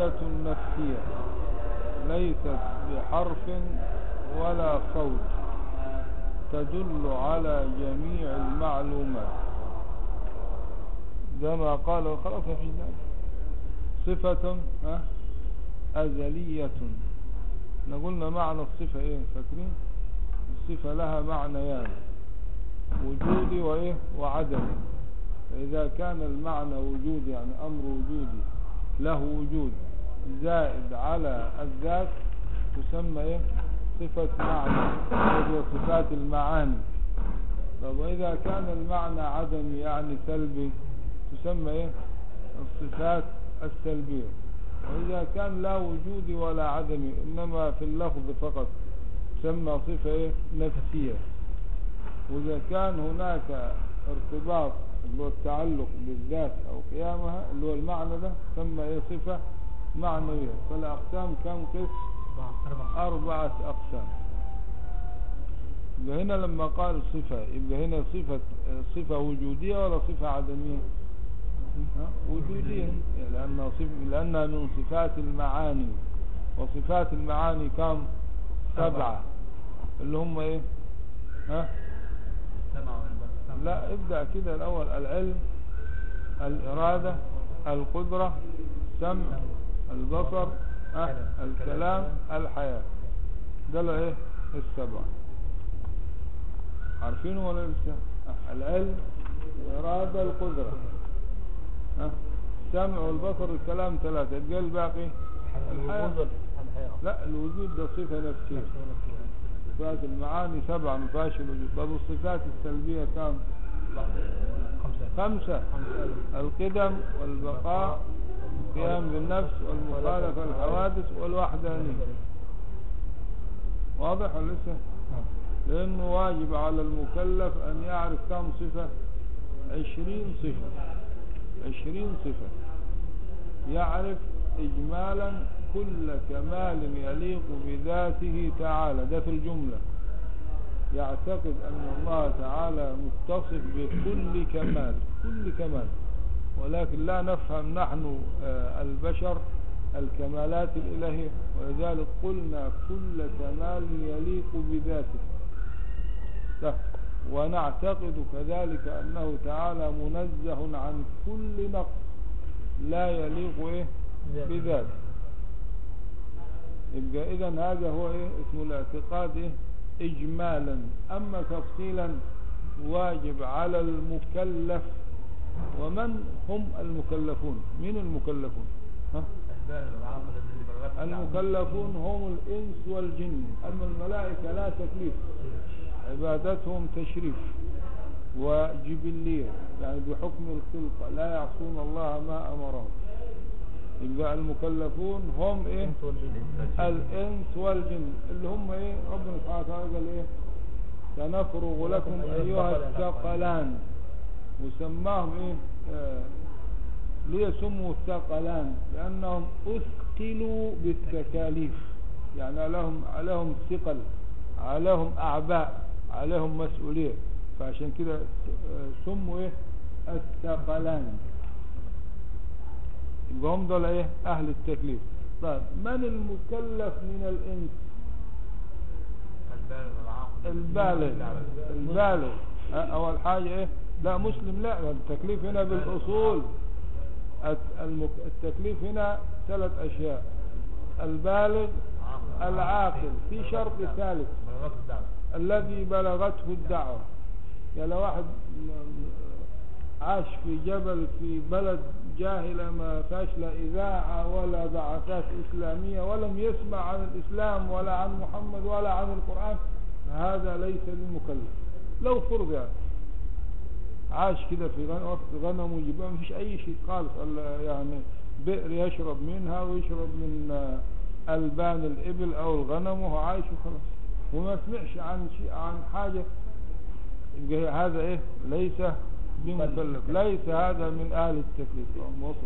أزلية نفسية. ليست بحرف ولا صوت. تدل على جميع المعلومات. ده ما قال خلاص في ذلك صفة أزلية. إحنا قلنا معنى الصفة إيه؟ فاكرين؟ الصفة لها معنيان. وجودي وإيه؟ وعدمي فإذا كان المعنى وجودي يعني أمر وجودي له وجود. زائد على الذات تسمى إيه؟ صفة معنى وهي صفات المعاني. طب وإذا كان المعنى عدمي يعني سلبي تسمى إيه؟ الصفات السلبية. وإذا كان لا وجود ولا عدمي إنما في اللفظ فقط تسمى صفة إيه؟ نفسية. وإذا كان هناك ارتباط اللي هو التعلق بالذات أو قيامها اللي هو المعنى ده تسمى إيه؟ صفة معنوية. فالأقسام كم قسم؟ أربعة أقسام. هنا لما قال صفة يبقى هنا صفة صفة وجودية ولا صفة عدمية؟ وجودية. لأنها, صف... لأنها من صفات المعاني. وصفات المعاني كم؟ سبعة. اللي هم إيه؟ ها؟ لا ابدأ كده الأول. العلم الإرادة القدرة السمع البصر ها؟ الكلام الحياة. ده اللي إيه؟ السبعة عارفينه ولا لسه؟ آه، العلم الإرادة القدرة. ها؟ السمع والبصر الكلام ثلاثة. يبقى الباقي الحياة. لا الوجود ده صفة نفسية. صفات المعاني سبعة ما فيهاش الوجود طب الصفات السلبية كم؟ خمسة. خمسة. القدم والبقاء القيام بالنفس والمخالفة الحوادث والوحدانية. واضح ولا لسه؟ لأنه واجب على المكلف أن يعرف كم صفة؟ عشرين صفة. عشرين صفة. يعرف إجمالا كل كمال يليق بذاته تعالى. ده في الجملة. يعتقد أن الله تعالى متصف بكل كمال. كل كمال. ولكن لا نفهم نحن آه، البشر الكمالات الإلهية. ولذلك قلنا كل كمال يليق بذاته. ده. ونعتقد كذلك أنه تعالى منزه عن كل نقص لا يليق إيه؟ بذاته. يبقى إذا هذا هو إيه؟ اسمه الاعتقاد إيه؟ إجمالا. أما تفصيلا واجب على المكلف ومن هم المكلفون؟ من المكلفون؟ ها؟ المكلفون هم الإنس والجن. أما الملائكة لا تكليف. عبادتهم تشريف وجبلية يعني بحكم الخلقة. لا يعصون الله ما أمرهم. يبقى المكلفون هم إيه؟ الإنس والجن. اللي هم إيه؟ ربنا سبحانه وتعالى قال إيه؟ سنفرغ لكم أيها الثقلان. وسماهم إيه؟ آه ليه سموا الثقلان لأنهم أثقلوا بالتكاليف. يعني عليهم عليهم ثقل عليهم أعباء عليهم مسؤولية. فعشان كده آه، سموا إيه؟ الثقلان. يبقى هم دول إيه؟ أهل التكليف. طيب من المكلف من الإنس؟ البالغ العاقل. البالغ. البالغ. أول حاجة إيه؟ لا مسلم لا التكليف هنا المك... التكليف هنا ثلاث أشياء. البالغ العاقل في شرط ثالث. الذي بلغته الدعوة. يعني واحد عاش في جبل في بلد جاهلة ما فيهاش لا إذاعة ولا بعثات إسلامية ولم يسمع عن الإسلام ولا عن محمد ولا عن القرآن هذا ليس بمكلف. لو فرض يعني. عاش كده في وسط غنم وجبال ما فيش أي شيء خالص. يعني بئر يشرب منها ويشرب من آه، ألبان الإبل أو الغنم وهو عايش وخلاص. وما سمعش عن شيء عن حاجة. هذا إيه؟ ليس بمكلف. ليس هذا من أهل التكليف. وصل.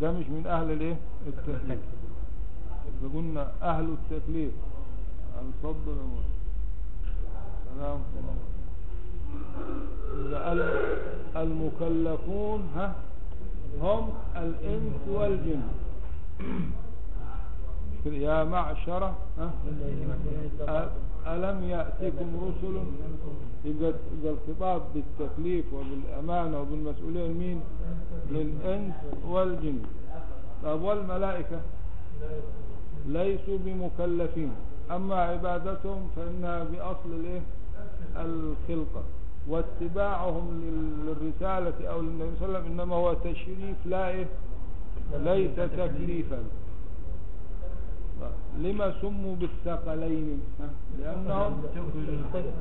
ده مش من أهل الإيه؟ التكليف. قلنا أهل التكليف. هنفضل يا إذا ال- المكلفون ها؟ هم الإنس والجن. يا معشر ألم يأتكم رسل يبقى الخطاب بالتكليف وبالأمانة وبالمسؤولية لمين للإنس والجن. طب والملائكة؟ ليسوا بمكلفين. أما عبادتهم فإنها بأصل الإيه؟ الخلقة واتباعهم لل- للرسالة أو للنبي صلى الله عليه وسلم إنما هو تشريف لا إيه ليس تكليفا. لما سموا بالثقلين؟ لأنهم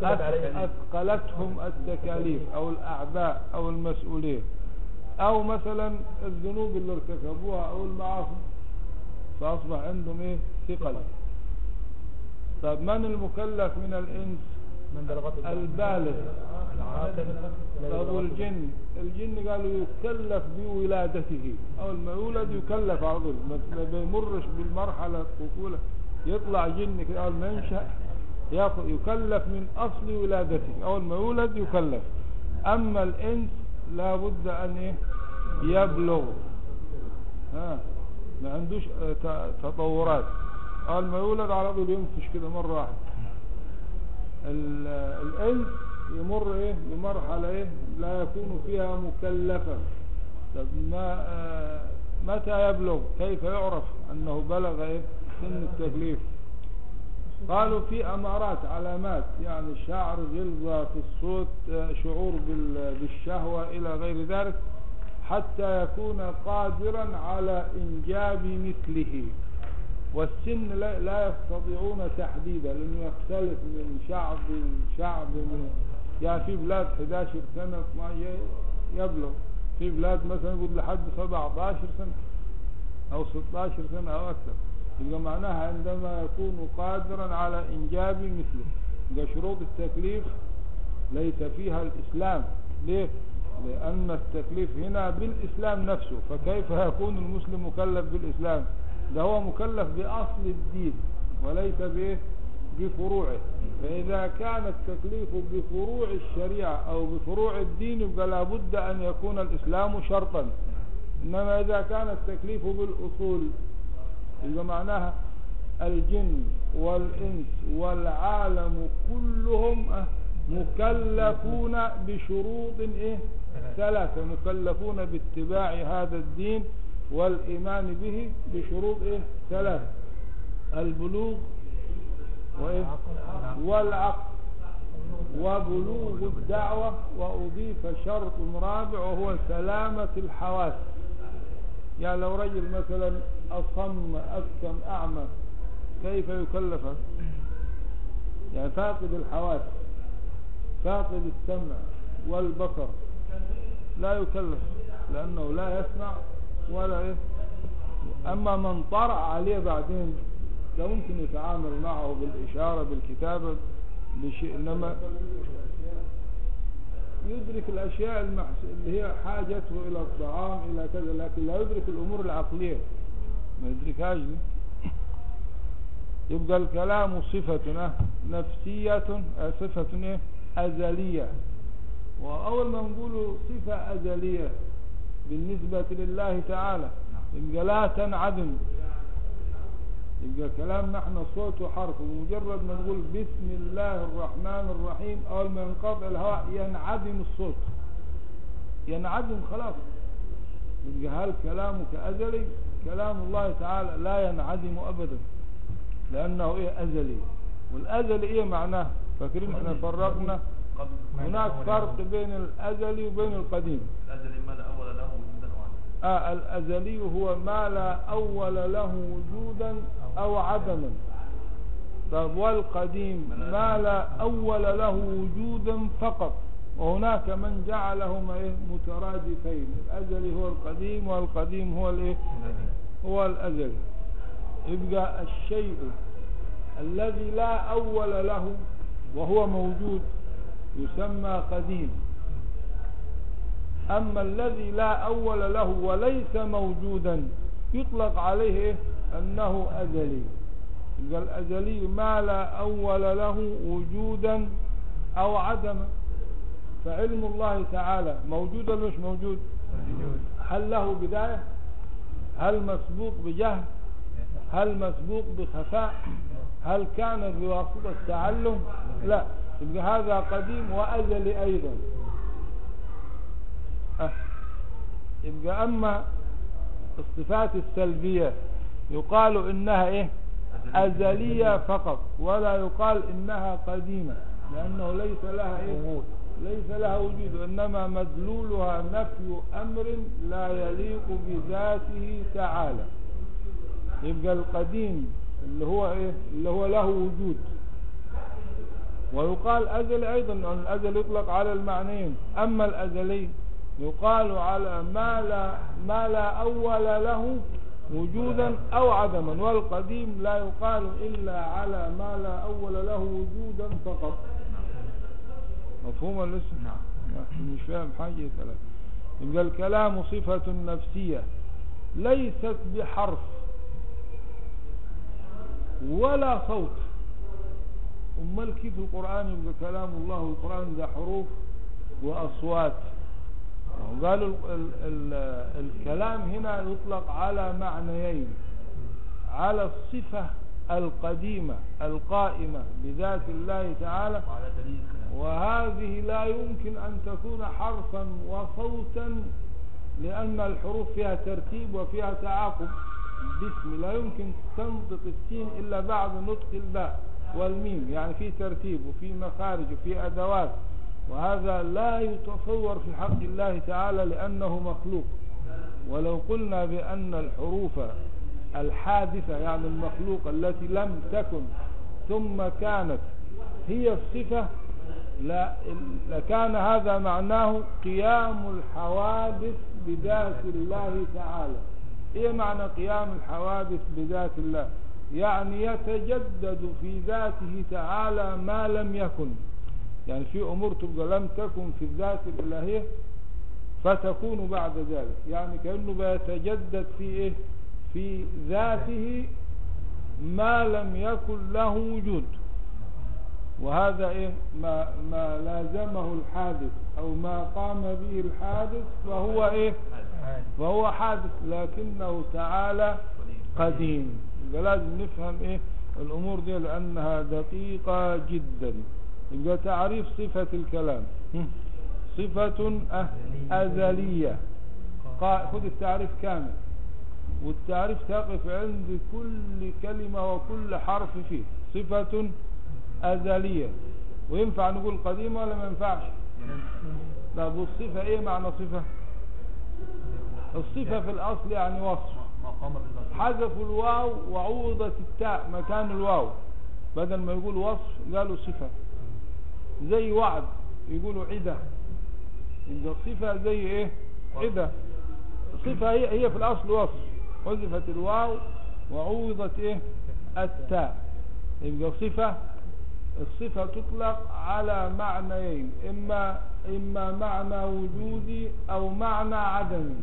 أث- أثقلتهم التكاليف أو الأعباء أو المسؤولية أو مثلا الذنوب اللي ارتكبوها أو المعاصي. فأصبح عندهم إيه؟ ثقل طب من المكلف من الإنس؟ من بلغت البالغ. العاقل طب والجن الجن. قالوا يكلف بولادته. أول ما يولد يكلف على طول. ما بيمرش بالمرحلة الطفولة. يطلع جن كده. أول ما ينشأ ياخذ يكلف من أصل ولادته. أول ما يولد يكلف. أما الإنس لابد أن إيه؟ يبلغ ها؟ ما عندوش تطورات. أول ما يولد على طول ينفش كده مرة واحدة. ال- الإنس يمر إيه بمرحلة إيه لا يكون فيها مكلفا. طب ما آه، متى يبلغ؟ كيف يعرف أنه بلغ إيه سن التكليف؟ قالوا في أمارات علامات يعني شعر غلظة في الصوت آه، شعور بال- بالشهوة إلى غير ذلك حتى يكون قادرا على إنجاب مثله. والسن لا, لا يستطيعون تحديدا لأنه يختلف من شعب لشعب. من يعني في بلاد 11 سنة 12 يبلغ. في بلاد مثلا يقول لحد 17 سنة أو 16 سنة أو أكثر. يبقى معناها عندما يكون قادرا على إنجاب مثله. يبقى شروط التكليف ليس فيها الإسلام. ليه؟ لأن التكليف هنا بالإسلام نفسه. فكيف يكون المسلم مكلف بالإسلام؟ ده هو مكلف بأصل الدين وليس بإيه؟ بفروعه. فإذا كان التكليف بفروع الشريعة أو بفروع الدين يبقى لابد أن يكون الإسلام شرطا. إنما إذا كان التكليف بالأصول يبقى معناها الجن والإنس والعالم كلهم أه مكلفون بشروط إيه؟ ثلاثة. مكلفون باتباع هذا الدين والإيمان به بشروط إيه؟ ثلاثة. البلوغ وإيه والعقل. وبلوغ الدعوة وأضيف شرط رابع وهو سلامة الحواس. يعني لو رجل مثلا أصم أبكم أعمى كيف يكلف هذا؟ يعني فاقد الحواس فاقد السمع والبصر. لا يكلف لأنه لا يسمع ولا إيه؟ أما من طرأ عليه بعدين ده ممكن يتعامل معه بالإشارة بالكتابة بشيء إنما يدرك الأشياء المحس... اللي هي حاجته إلى الطعام إلى كذا لكن لا يدرك الأمور العقلية. ما يدركهاش دي. يبقى الكلام صفة نفسية صفة إيه؟ أزلية. وأول ما نقول صفة أزلية بالنسبة لله تعالى. يبقى لا تنعدم. يبقى كلام نحن صوت وحرف ومجرد ما نقول بسم الله الرحمن الرحيم أول ما ينقطع الهواء ينعدم الصوت. ينعدم خلاص. يبقى هل كلامك أزلي؟ كلام الله تعالى لا ينعدم أبدا لأنه إيه أزلي. والأزلي إيه معناه؟ فاكرين إحنا فرقنا؟ هناك فرق بين الأزلي وبين القديم. الأزل ما لا أول له وجودا وعدما آه الأزلي هو ما لا أول له وجودا أو عدما. والقديم ما لا أول له وجودا فقط. وهناك من جعلهما إيه؟ مترادفين. الأزلي هو القديم والقديم هو الإيه؟ هو الأزلي. يبقى الشيء الذي لا أول له وهو موجود يسمى قديم. أما الذي لا أول له وليس موجودا يطلق عليه؟ أنه أزلي. يبقى الأزلي ما لا أول له وجودا أو عدما فعلم الله تعالى موجود ولا مش موجود؟ هل له بداية؟ هل مسبوق بجهل؟ هل مسبوق بخفاء؟ هل كان بواسطة التعلم؟ لا. يبقى هذا قديم وأزلي أيضا. يبقى أما الصفات السلبية يقال إنها إيه؟ أزلية. فقط ولا يقال إنها قديمة لأنه ليس لها إيه؟ ليس لها وجود إنما مدلولها نفي أمر لا يليق بذاته تعالى. يبقى القديم اللي هو إيه؟ اللي هو له وجود. ويقال أزلي أيضا الأزل يطلق على المعنيين. أما الأزلي يقال على ما لا, ما لا أول له وجودا أو عدما والقديم لا يقال إلا على ما لا أول له وجودا فقط. مفهوم لسه؟ نعم. مش فاهم حاجة ثلاثة يبقى الكلام صفة نفسية ليست بحرف ولا صوت. أمال كيف القرآن؟ يبقى كلام الله والقرآن ده حروف وأصوات. قالوا ال ال ال الكلام هنا يطلق على معنيين. على الصفة القديمة القائمة بذات الله تعالى. وهذه لا يمكن أن تكون حرفا وصوتا لأن الحروف فيها ترتيب وفيها تعاقب. باسم لا يمكن تنطق السين إلا بعد نطق الباء والميم. يعني في ترتيب وفي مخارج وفي أدوات. وهذا لا يتصور في حق الله تعالى لأنه مخلوق. ولو قلنا بأن الحروف الحادثة يعني المخلوقة التي لم تكن ثم كانت هي الصفة لكان هذا معناه قيام الحوادث بذات الله تعالى. إيه معنى قيام الحوادث بذات الله؟ يعني يتجدد في ذاته تعالى ما لم يكن. يعني في أمور تبقى لم تكن في الذات الإلهية فتكون بعد ذلك. يعني كأنه بيتجدد في إيه؟ في ذاته ما لم يكن له وجود. وهذا إيه؟ ما, ما لازمه الحادث أو ما قام به الحادث فهو إيه؟ فهو حادث لكنه تعالى قديم. لازم نفهم إيه؟ الأمور دي لأنها دقيقة جدا. يبقى تعريف صفة الكلام. صفة أه- أزلية. خذ التعريف كامل. والتعريف تقف عند كل كلمة وكل حرف فيه. صفة أزلية. وينفع نقول قديمة ولا ما ينفعش؟ طب والصفة إيه معنى صفة؟ الصفة في الأصل يعني وصف. حذفوا الواو وعوضت التاء مكان الواو. بدل ما يقول وصف قالوا صفة. زي وعد يقولوا عدة. يبقى الصفة زي إيه؟ عدة. صفة هي, هي في الأصل وصف. حذفت الواو وعوضت إيه؟ التاء. يبقى صفة الصفة تطلق على معنيين إما إما معنى وجودي أو معنى عدمي.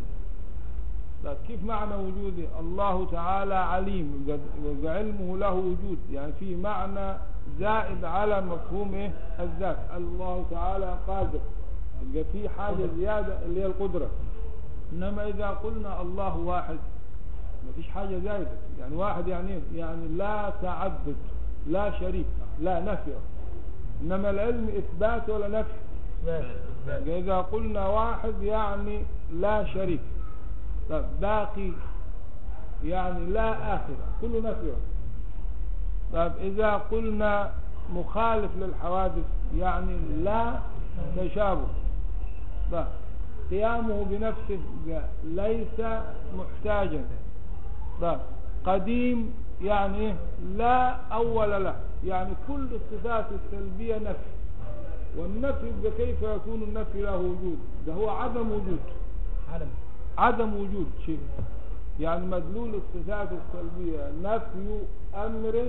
طيب كيف معنى وجودي الله تعالى عليم قد- علمه له وجود. يعني في معنى زائد على مفهوم إيه الذات. الله تعالى قادر. يبقى في حاجة زيادة اللي هي القدرة. إنما إذا قلنا الله واحد ما فيش حاجة زايدة. يعني واحد يعني إيه؟ يعني لا تعدد لا شريك لا نفي إنما العلم إثبات ولا نفي إذا قلنا واحد يعني لا شريك. باقي يعني لا آخر كله نفي طيب إذا قلنا مخالف للحوادث يعني لا تشابه. طيب قيامه بنفسه ليس محتاجا. طيب قديم يعني؟ لا أول له. يعني كل الصفات السلبية نفي. والنفي كيف يكون النفي له وجود؟ ده هو عدم وجود. عدم. عدم وجود شيء. يعني مدلول الصفات السلبية نفي أمر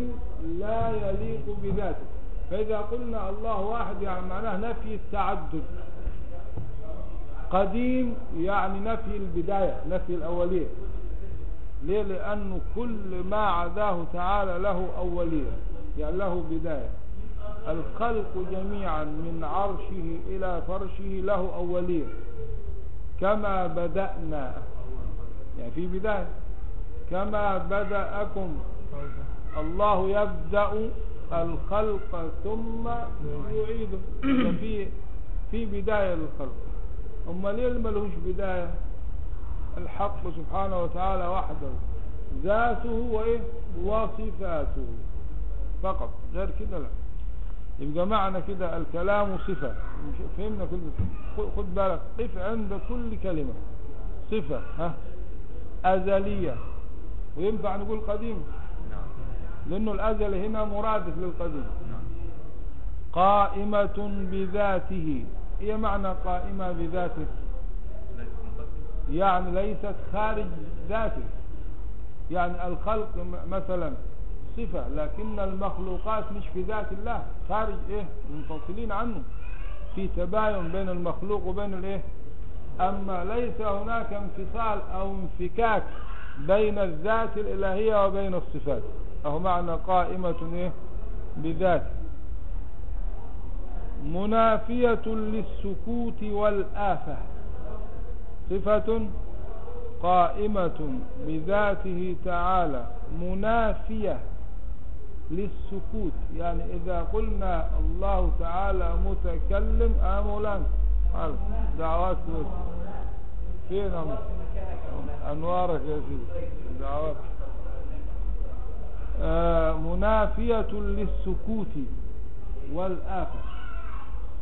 لا يليق بذاته. فإذا قلنا الله واحد يعني معناه نفي التعدد. قديم يعني نفي البداية نفي الأولية. ليه؟ لأنه كل ما عداه تعالى له أولية يعني له بداية. الخلق جميعا من عرشه إلى فرشه له أولية. كما بدأنا. يعني في بداية. كما بدأكم. الله يبدأ الخلق ثم يعيده. في في بداية للخلق أما ليه ملهوش بداية. الحق سبحانه وتعالى وحده. ذاته وإيه؟ وصفاته. فقط. غير كده لا. يبقى معنى كده الكلام صفة. فهمنا كلمة خد- بالك. قف عند كل كلمة. صفة. ها؟ أزلية. وينفع نقول قديم؟ لأنه الأزل هنا مرادف للقديم. قائمة بذاته. هي معنى قائمة بذاته؟ يعني ليست خارج ذاته. يعني الخلق مثلا صفة لكن المخلوقات مش في ذات الله. خارج إيه؟ منفصلين عنه. في تباين بين المخلوق وبين الإيه؟ أما ليس هناك انفصال أو انفكاك بين الذات الإلهية وبين الصفات. أهو معنى قائمة إيه؟ بذاته. منافية للسكوت والآفة. صفة قائمة بذاته تعالى. منافية. للسكوت. يعني إذا قلنا الله تعالى متكلم آمولا قال دعوات. فين أنوارك يا سيدي دعوات. آه منافية للسكوت والآفة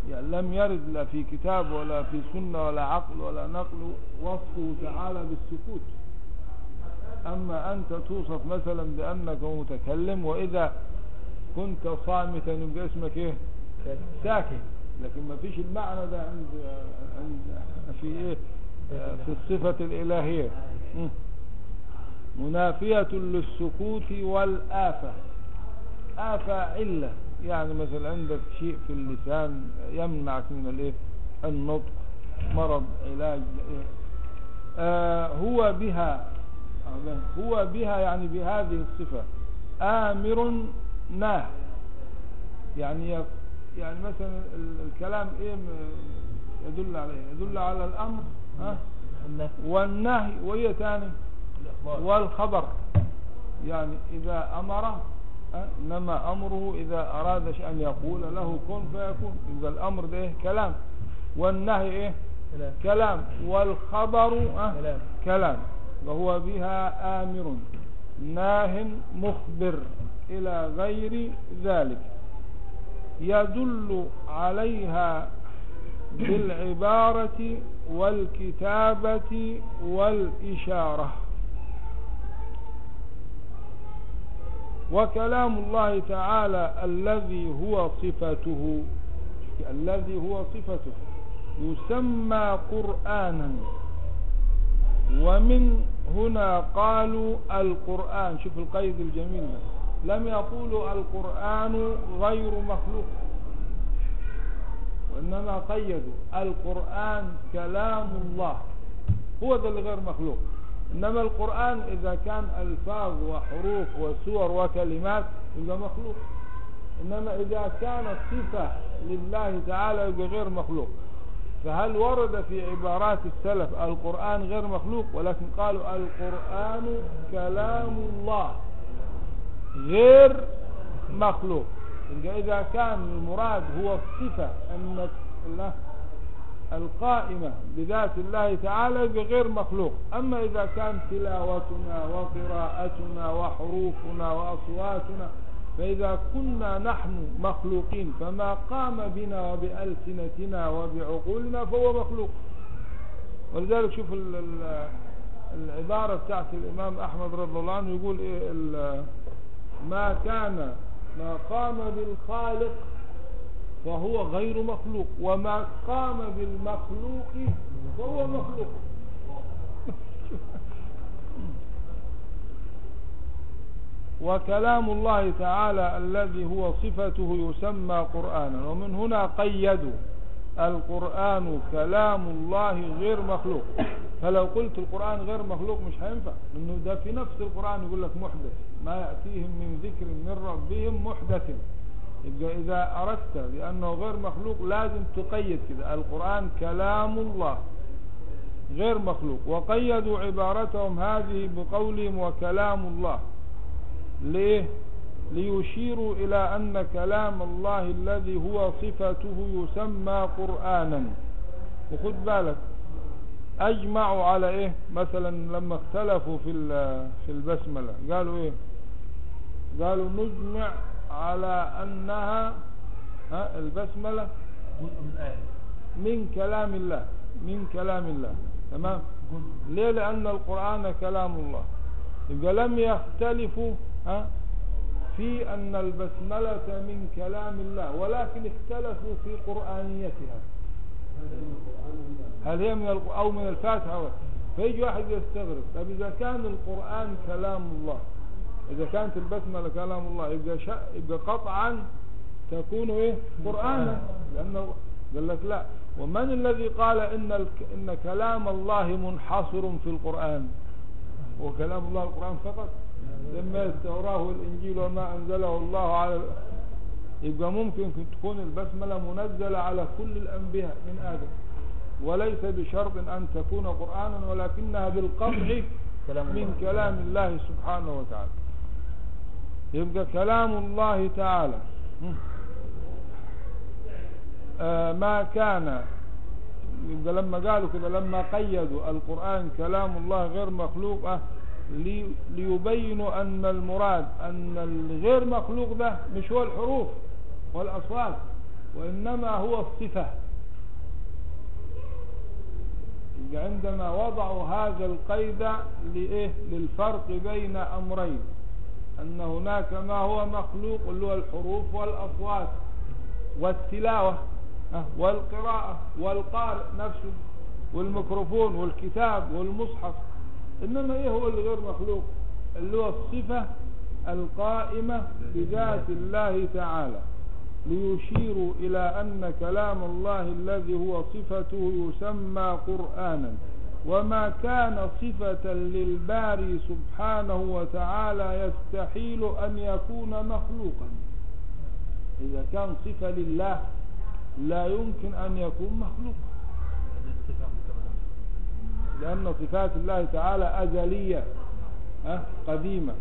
يعني لم يرد لا في كتاب ولا في سنة ولا عقل ولا نقل وصفه تعالى بالسكوت. أما أنت توصف مثلا بأنك متكلم وإذا كنت صامتا يبقى اسمك إيه؟ ساكت لكن ما فيش المعنى ده عند عند في إيه؟ في الصفة الإلهية. منافية للسكوت والآفة. آفة علة يعني مثلا عندك شيء في اللسان يمنعك من الإيه؟ النطق مرض علاج إيه؟ آه هو بها هو بها يعني بهذه الصفة. آمر ناه. يعني يعني مثلا ال- الكلام إيه يدل عليه. يدل على الأمر ها؟ والنهي وهي ثاني؟ والخبر. يعني إذا أمر أه؟ إنما أمره إذا أراد شيء أن يقول له كن فيكون. يبقى الأمر ده إيه؟ كلام. والنهي إيه؟ كلام. والخبر؟ كلام. كلام. وهو بها آمر ناه مخبر إلى غير ذلك. يدل عليها بالعبارة والكتابة والإشارة. وكلام الله تعالى الذي هو صفته الذي هو صفته يسمى قرآنا. ومن هنا قالوا القرآن شوف القيد الجميل ده. لم يقولوا القرآن غير مخلوق وإنما قيدوا القرآن كلام الله هو ذا اللي غير مخلوق. إنما القرآن إذا كان ألفاظ وحروف وسور وكلمات يبقى مخلوق. إنما إذا كانت صفة لله تعالى يبقى غير مخلوق. فهل ورد في عبارات السلف القرآن غير مخلوق ولكن قالوا القرآن كلام الله غير مخلوق؟ إذا كان المراد هو الصفة أن القائمة بذات الله تعالى يبقى غير مخلوق. أما إذا كان تلاوتنا وقراءتنا وحروفنا وأصواتنا فإذا كنا نحن مخلوقين فما قام بنا وبألسنتنا وبعقولنا فهو مخلوق. ولذلك شوف ال- ال- العبارة بتاعت الإمام أحمد رضي الله عنه يقول إيه ما كان ما قام بالخالق فهو غير مخلوق وما قام بالمخلوق فهو مخلوق. وكلام الله تعالى الذي هو صفته يسمى قرآنا. ومن هنا قيدوا القرآن كلام الله غير مخلوق. فلو قلت القرآن غير مخلوق مش هينفع. لأنه ده في نفس القرآن يقول لك محدث. ما يأتيهم من ذكر من ربهم محدث. يبقى إذا أردت بأنه غير مخلوق لازم تقيد كده. القرآن كلام الله غير مخلوق. وقيدوا عبارتهم هذه بقولهم وكلام الله. ليه؟ ليشيروا إلى أن كلام الله الذي هو صفته يسمى قرآنا. وخد بالك أجمعوا على إيه؟ مثلا لما اختلفوا في في البسملة قالوا إيه؟ قالوا نجمع على أنها ها البسملة جزء من آية من كلام الله من كلام الله تمام؟ ليه؟ لأن القرآن كلام الله. يبقى لم يختلفوا ها؟ في أن البسملة من كلام الله ولكن اختلفوا في قرآنيتها. هل هي من أو من الفاتحة فيجي واحد يستغرب طب إذا كان القرآن كلام الله إذا كانت البسملة كلام الله يبقى شا... يبقى قطعا تكون إيه؟ قرآنا. لأنه قال لك لا. ومن الذي قال إن الك... إن كلام الله منحصر في القرآن؟ هو كلام الله القرآن فقط؟ لما التوراة والإنجيل وما أنزله الله على يبقى ممكن تكون البسملة منزلة على كل الأنبياء من آدم وليس بشرط أن تكون قرآنا ولكنها بالقطع. من كلام الله سبحانه وتعالى يبقى كلام الله تعالى. آه ما كان يبقى لما قالوا كده لما قيدوا القرآن كلام الله غير مخلوق آه، ليبينوا أن المراد أن الغير مخلوق ده مش هو الحروف والأصوات وإنما هو الصفة. عندما وضعوا هذا القيد لإيه؟ للفرق بين أمرين. أن هناك ما هو مخلوق اللي هو الحروف والأصوات والتلاوة والقراءة والقارئ نفسه والميكروفون والكتاب والمصحف. إنما إيه هو اللي غير مخلوق؟ اللي هو الصفة القائمة بذات الله تعالى. ليشيروا إلى أن كلام الله الذي هو صفته يسمى قرآنا. وما كان صفة للباري سبحانه وتعالى يستحيل أن يكون مخلوقا. إذا كان صفة لله لا يمكن أن يكون مخلوقا. لأن صفات الله تعالى أزلية قديمة.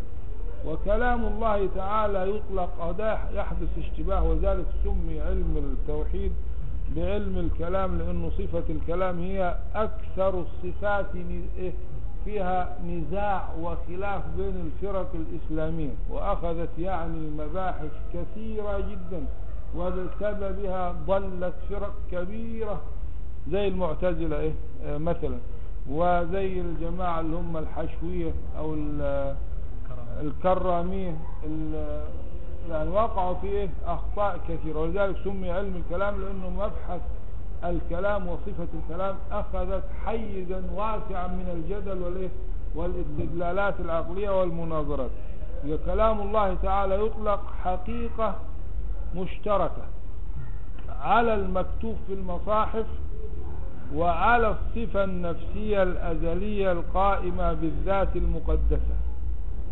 وكلام الله تعالى يطلق أداة يحدث اشتباه وذلك سمي علم التوحيد بعلم الكلام لأنه صفة الكلام هي أكثر الصفات إيه، فيها نزاع وخلاف بين الفرق الإسلامية. وأخذت يعني مباحث كثيرة جدا وبسببها ضلت فرق كبيرة زي المعتزلة إيه آه، مثلا. وزي الجماعة اللي هم الحشوية ال- الكرامية. ال- يعني وقعوا في إيه؟ أخطاء كثيرة. ولذلك سمي علم الكلام لأنه مبحث الكلام وصفة الكلام أخذت حيزا واسعا من الجدل والإيه؟ والاستدلالات العقلية والمناظرات. كلام الله تعالى يطلق حقيقة مشتركة على المكتوب في المصاحف وعلى الصفة النفسية الأزلية القائمة بالذات المقدسة.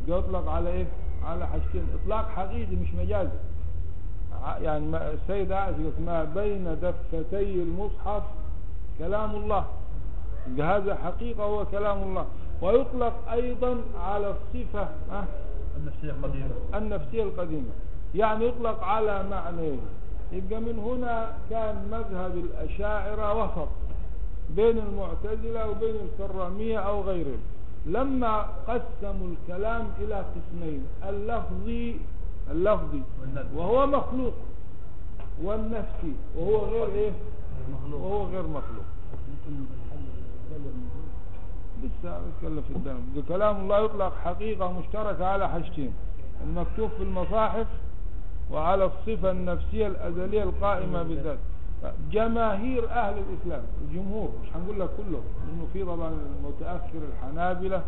يطلق على إيه؟ على حاجتين إطلاق حقيقي مش مجازي. يعني ما- السيدة عائشة قالت ما بين دفتي المصحف كلام الله. هذا حقيقة هو كلام الله. ويطلق أيضا على الصفة النفسية قديمة النفسية القديمة. يعني يطلق على معنيين يبقى من هنا كان مذهب الأشاعرة وسط بين المعتزلة وبين الكرامية أو غيرهم. لما قسموا الكلام إلى قسمين اللفظي اللفظي. وهو مخلوق والنفسي وهو غير إيه؟ وهو غير مخلوق. لسه بتكلم في الدم. كلام الله يطلق حقيقة مشتركة على حاجتين المكتوب في المصاحف وعلى الصفة النفسية الأزلية القائمة بالذات. جماهير أهل الإسلام الجمهور مش هنقول لك كله لأنه في طبعا المتأخر الحنابلة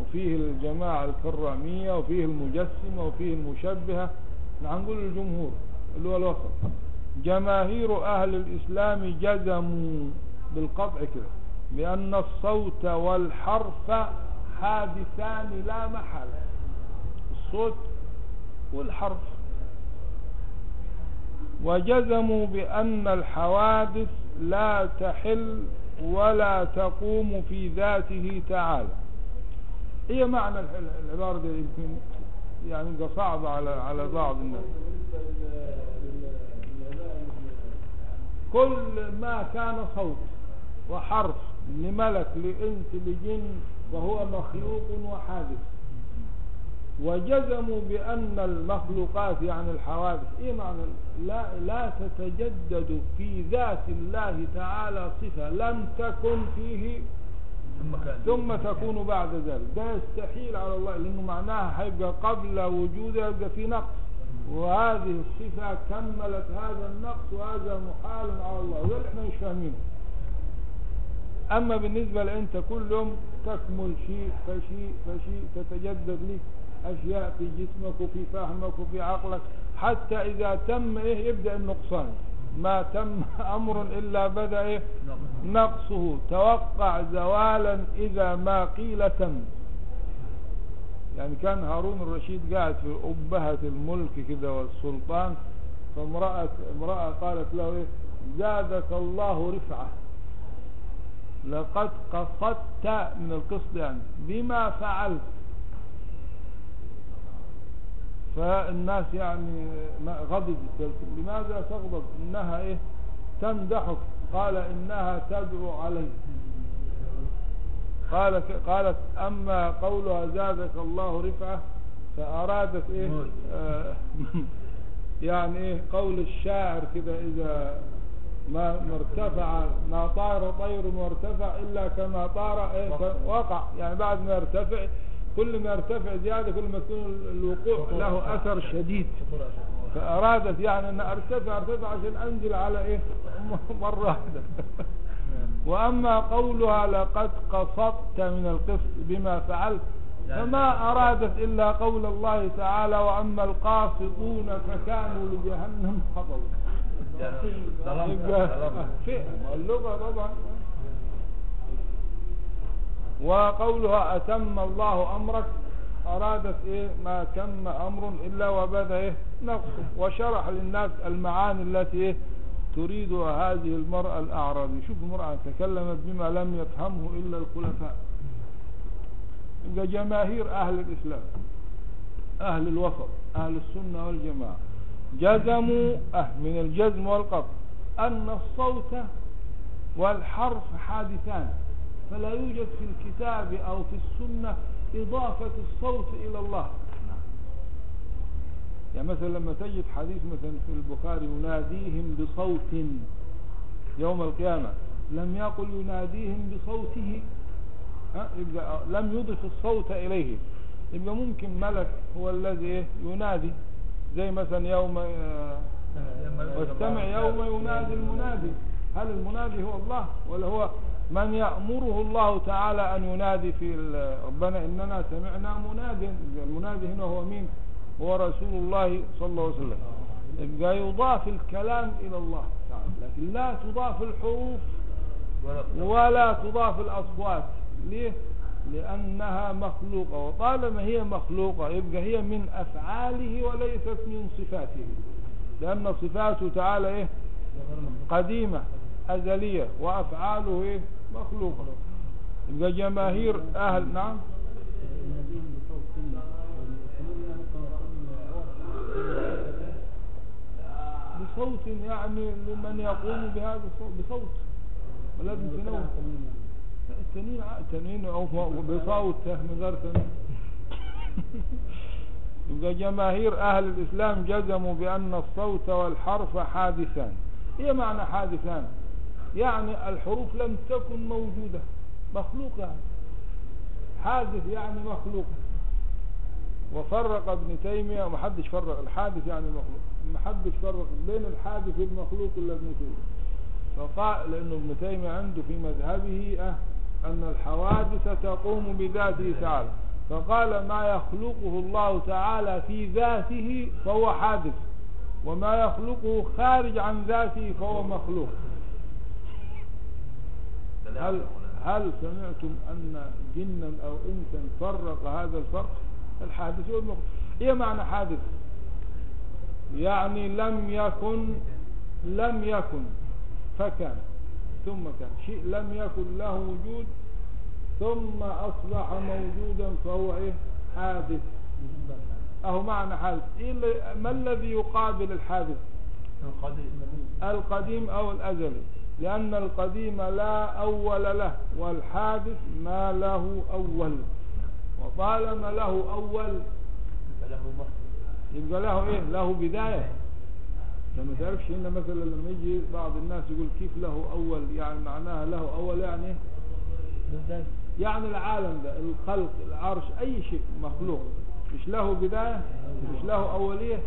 وفيه الجماعة الكرامية وفيه المجسمة وفيه المشبهة هنقول الجمهور اللي هو الوسط. جماهير أهل الإسلام جزموا بالقطع كده بأن الصوت والحرف حادثان لا محالة الصوت والحرف وجزموا بأن الحوادث لا تحل ولا تقوم في ذاته تعالى. هي معنى العبارة دي يمكن يعني صعبة على على بعض الناس. كل ما كان صوت وحرف لملك لإنس لجن فهو مخلوق وحادث. وجزموا بأن المخلوقات يعني الحوادث إيه معنى؟ لا, لا تتجدد في ذات الله تعالى صفة لم تكن فيه ثم تكون بعد ذلك. ده يستحيل على الله لأنه معناها هيبقى قبل وجوده يبقى في نقص. وهذه الصفة كملت هذا النقص وهذا محال على الله وده اللي إحنا مش فاهمينه. أما بالنسبة لأنت كل يوم تكمل شيء فشيء فشيء تتجدد لك أشياء في جسمك وفي فهمك وفي عقلك. حتى إذا تم إيه يبدأ النقصان. ما تم أمر إلا بدأ إيه؟ نقص. نقصه. توقع زوالا إذا ما قيل تم. يعني كان هارون الرشيد قاعد في أبهة الملك كده والسلطان فامرأة امرأة قالت له إيه؟ زادك الله رفعة. لقد قصدت من القصد يعني بما فعلت. فالناس يعني غضبت قالت لماذا تغضب؟ إنها إيه؟ تمدحك. قال إنها تدعو عليك قال ك- قالت أما قولها زادك الله رفعه فأرادت إيه. آه يعني إيه؟ قول الشاعر كده إذا ما ارتفع ما طار طير وارتفع إلا كما طار إيه؟ ك- وقع. يعني بعد ما يرتفع كل ما يرتفع زيادة كل ما يكون الوقوع له أثر شديد. فأرادت يعني أن أرتفع أرتفع عشان أنزل على إيه؟ مرة واحدة. وأما قولها لقد قصدت من القسط بما فعلت فما أرادت إلا قول الله تعالى وأما القاسطون فكانوا لجهنم حطبا اللغة طبعا. وقولها أتم الله أمرك. أرادت إيه؟ ما تم أمر إلا وبدأ إيه؟ نقصه وشرح للناس المعاني التي إيه؟ تريدها هذه المرأة الأعرابي شوف المرأة تكلمت بما لم يفهمه إلا الخلفاء. جماهير أهل الإسلام أهل الوسط أهل السنة والجماعة جزموا أه من الجزم والقطع أن الصوت والحرف حادثان. فلا يوجد في الكتاب أو في السنة إضافة الصوت إلى الله يعني مثلا لما تجد حديث مثلا في البخاري يناديهم بصوت يوم القيامة لم يقل يناديهم بصوته؟ يبقى لم يضف الصوت إليه يبقى ممكن ملك هو الذي؟ ينادي زي مثلا يوم آه، واستمع يوم ينادي المنادي هل المنادي هو الله ولا هو من يأمره الله تعالى أن ينادي في ربنا إننا سمعنا مناد المنادي هنا هو مين؟ هو رسول الله صلى الله عليه وسلم. يبقى يضاف الكلام إلى الله تعالى لكن لا تضاف الحروف ولا تضاف الأصوات. ليه؟ لأنها مخلوقة. وطالما هي مخلوقة يبقى هي من أفعاله وليست من صفاته. لأن صفاته تعالى إيه؟ قديمة. أزلية وأفعاله إيه؟ مخلوقة يبقى جماهير أهل نعم. بصوت يعني لمن يقوم بهذا الصوت بصوت. ولازم تنوه التنين أو بصوت من غير تنين. يبقى جماهير أهل الإسلام جزموا بأن الصوت والحرف حادثان. إيه معنى حادثان؟ يعني الحروف لم تكن موجودة. مخلوقة حادث يعني مخلوق. وفرق ابن تيمية ومحدش فرق. الحادث يعني مخلوق. محدش فرق بين الحادث والمخلوق إلا ابن تيمية. فقال لأنه ابن تيمية عنده في مذهبه أه أن الحوادث تقوم بذاته تعالى. فقال ما يخلقه الله تعالى في ذاته فهو حادث وما يخلقه خارج عن ذاته فهو مخلوق. هل هل سمعتم أن جنا أو إنسا فرق هذا الفرق؟ الحادث والمخلوق إيه معنى حادث؟ يعني لم يكن لم يكن فكان ثم كان. شيء لم يكن له وجود ثم أصبح موجودا فهو إيه؟ حادث. أهو معنى حادث. إيه ما الذي يقابل الحادث؟ القديم. القديم أو الأزلي. لأن القديم لا أول له والحادث ما له أول. وطالما له أول يبقى له إيه؟ له بداية. انت ما تعرفش هنا مثلا لما يجي بعض الناس يقول كيف له أول؟ يعني معناها له أول يعني إيه يعني العالم ده الخلق العرش أي شيء مخلوق. مش له بداية مش له أولية.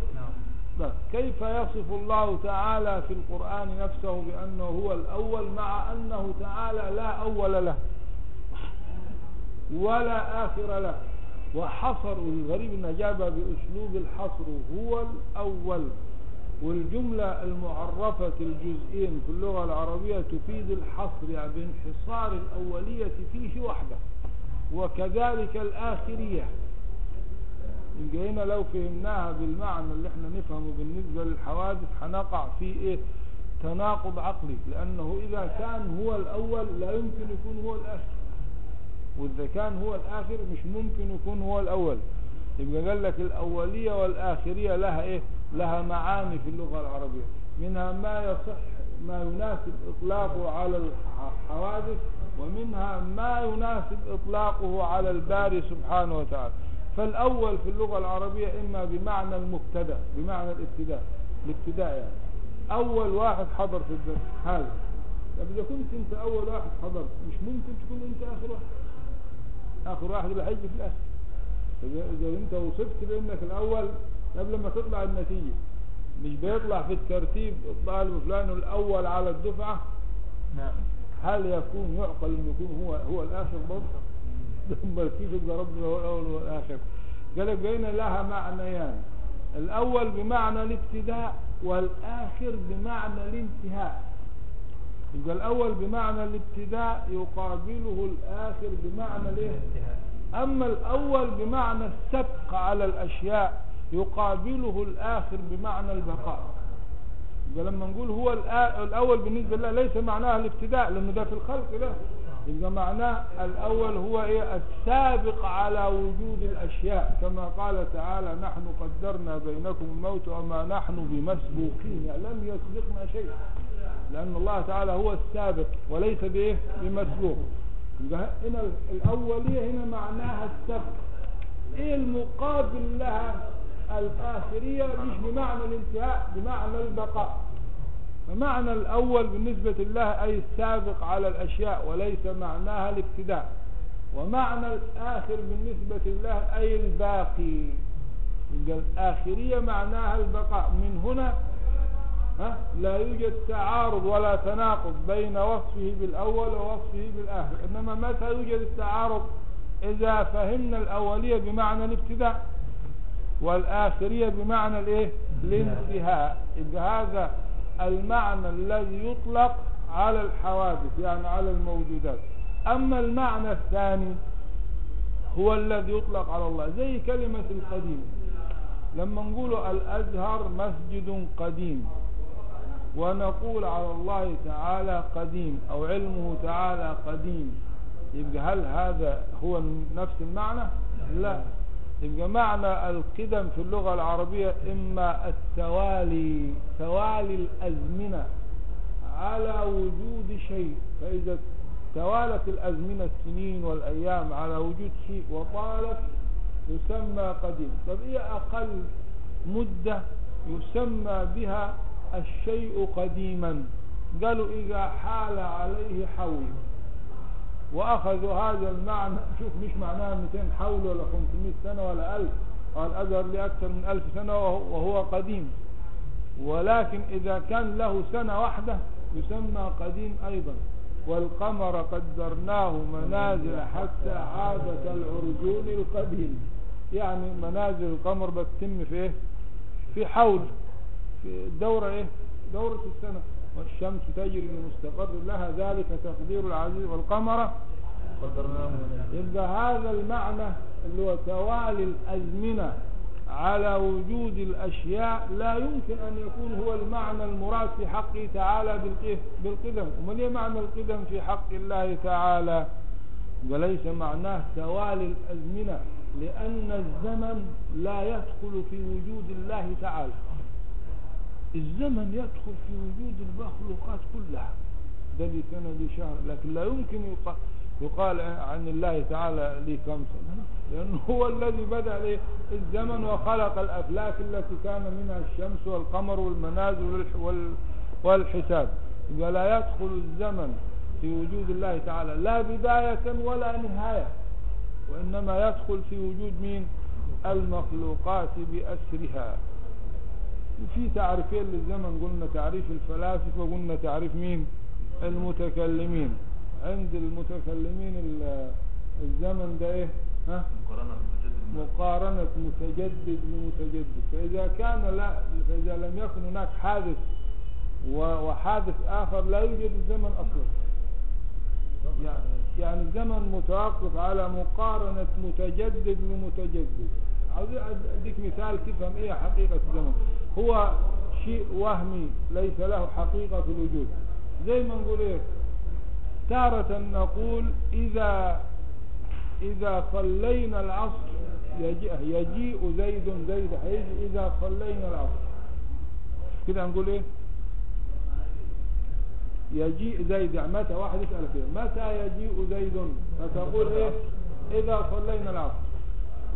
بس كيف يصف الله تعالى في القرآن نفسه بأنه هو الأول مع أنه تعالى لا أول له ولا آخر له وحصر الغريب جابها بأسلوب الحصر هو الأول والجملة المعرفة الجزئين في اللغة العربية تفيد الحصر بانحصار الأولية فيه وحده وكذلك الآخرية. يبقى هنا لو فهمناها بالمعنى اللي إحنا نفهمه بالنسبة للحوادث هنقع في إيه؟ تناقض عقلي. لأنه إذا كان هو الأول لا يمكن يكون هو الآخر. وإذا كان هو الآخر مش ممكن يكون هو الأول. يبقى قال لك الأولية والآخرية لها إيه؟ لها معاني في اللغة العربية. منها ما يصح ما يناسب إطلاقه على الحوادث ومنها ما يناسب إطلاقه على الباري سبحانه وتعالى. فالأول في اللغة العربية إما بمعنى المبتدأ بمعنى الابتداء الابتداء يعني. أول واحد حضر في الدرس هذا. طب إذا كنت أنت أول واحد حضرت مش ممكن تكون أنت آخر واحد؟ آخر واحد اللي هيجي في الآخر. إذا إذا أنت وصفت بأنك الأول قبل ما تطلع النتيجة مش بيطلع في الترتيب الطالب فلان الأول على الدفعة؟ نعم. هل يكون يعقل أن يكون هو هو الآخر برضه؟ ثم كيف يبقى ربنا هو الأول والآخر قال لك بين لها معنيان. الأول بمعنى الابتداء والآخر بمعنى الانتهاء. يبقى الأول بمعنى الابتداء يقابله الآخر بمعنى الايه؟ أما الأول بمعنى السبق على الأشياء يقابله الآخر بمعنى البقاء. يبقى لما نقول هو الأول بالنسبة لله ليس معناها الابتداء لأنه ده في الخلق ده. يبقى معناه الأول هو إيه؟ السابق على وجود الأشياء. كما قال تعالى نحن قدرنا بينكم الموت وما نحن بمسبوقين. يعني لم يسبقنا شيء. لأن الله تعالى هو السابق وليس بإيه؟ بمسبوق. هنا الأولية هنا معناها السبق. إيه المقابل لها؟ الآخرية مش بمعنى الانتهاء بمعنى البقاء. فمعنى الأول بالنسبة لله أي السابق على الأشياء وليس معناها الابتداء. ومعنى الآخر بالنسبة لله أي الباقي. يبقى الآخرية معناها البقاء. من هنا ها لا يوجد تعارض ولا تناقض بين وصفه بالأول ووصفه بالآخر. إنما متى يوجد التعارض؟ إذا فهمنا الأولية بمعنى الابتداء والآخرية بمعنى الإيه؟ الانتهاء. يبقى هذا المعنى الذي يطلق على الحوادث يعني على الموجودات. أما المعنى الثاني هو الذي يطلق على الله زي كلمة القديم. لما نقول الأزهر مسجد قديم ونقول على الله تعالى قديم أو علمه تعالى قديم يبقى هل هذا هو نفس المعنى؟ لا. يبقى معنى القدم في اللغة العربية إما التوالي توالي الأزمنة على وجود شيء. فإذا توالت الأزمنة السنين والأيام على وجود شيء وطالت يسمى قديم. طب إيه أقل مدة يسمى بها الشيء قديما. قالوا إذا حال عليه حول. وأخذوا هذا المعنى. شوف مش معناه 200 حول ولا 500 سنة ولا 1000 قال أزهر لي أكثر من 1000 سنة وهو قديم. ولكن إذا كان له سنة واحدة يسمى قديم أيضا. والقمر قدرناه منازل حتى عاد كالعرجون القديم يعني منازل القمر بتتم في إيه؟ في حول. في دورة إيه؟ دورة السنة. والشمس تجري لمستقر لها ذلك تقدير العزيز والقمر. يبقى هذا المعنى اللي هو توالي الأزمنة على وجود الأشياء لا يمكن أن يكون هو المعنى المراد في حقه تعالى؟ بالقدم وما هي معنى القدم في حق الله تعالى؟ وليس معناه توالي الأزمنة لأن الزمن لا يدخل في وجود الله تعالى. الزمن يدخل في وجود المخلوقات كلها. ده لي سنة لي شهر لكن لا يمكن يقال, يقال عن الله تعالى لي كم سنة. لأنه هو الذي بدأ الزمن وخلق الأفلاك التي كان منها الشمس والقمر والمنازل والح- وال- والحساب. يبقى لا يدخل الزمن في وجود الله تعالى لا بداية ولا نهاية. وإنما يدخل في وجود مين؟ المخلوقات بأسرها. وفي تعريفين للزمن قلنا تعريف الفلاسفة وقلنا تعريف مين؟ المتكلمين. عند المتكلمين ال- الزمن ده إيه؟ ها؟ مقارنة بمجدد مقارنة متجدد بمتجدد فإذا كان لا فإذا لم يكن هناك حادث وحادث آخر لا يوجد الزمن أصلا. يعني, يعني الزمن متوقف على مقارنة متجدد بمتجدد عاوز أديك مثال تفهم إيه حقيقة الزمن. هو شيء وهمي ليس له حقيقة الوجود. زي ما نقول إيه؟ تارة نقول إذا إذا صلينا العصر يجيء, يجيء زيد زيد هيجي إذا صلينا العصر. كده نقول إيه؟ يجيء زيد. يعني متى؟ واحد يسأل كده متى يجيء زيد؟ فتقول إيه؟ إذا صلينا العصر.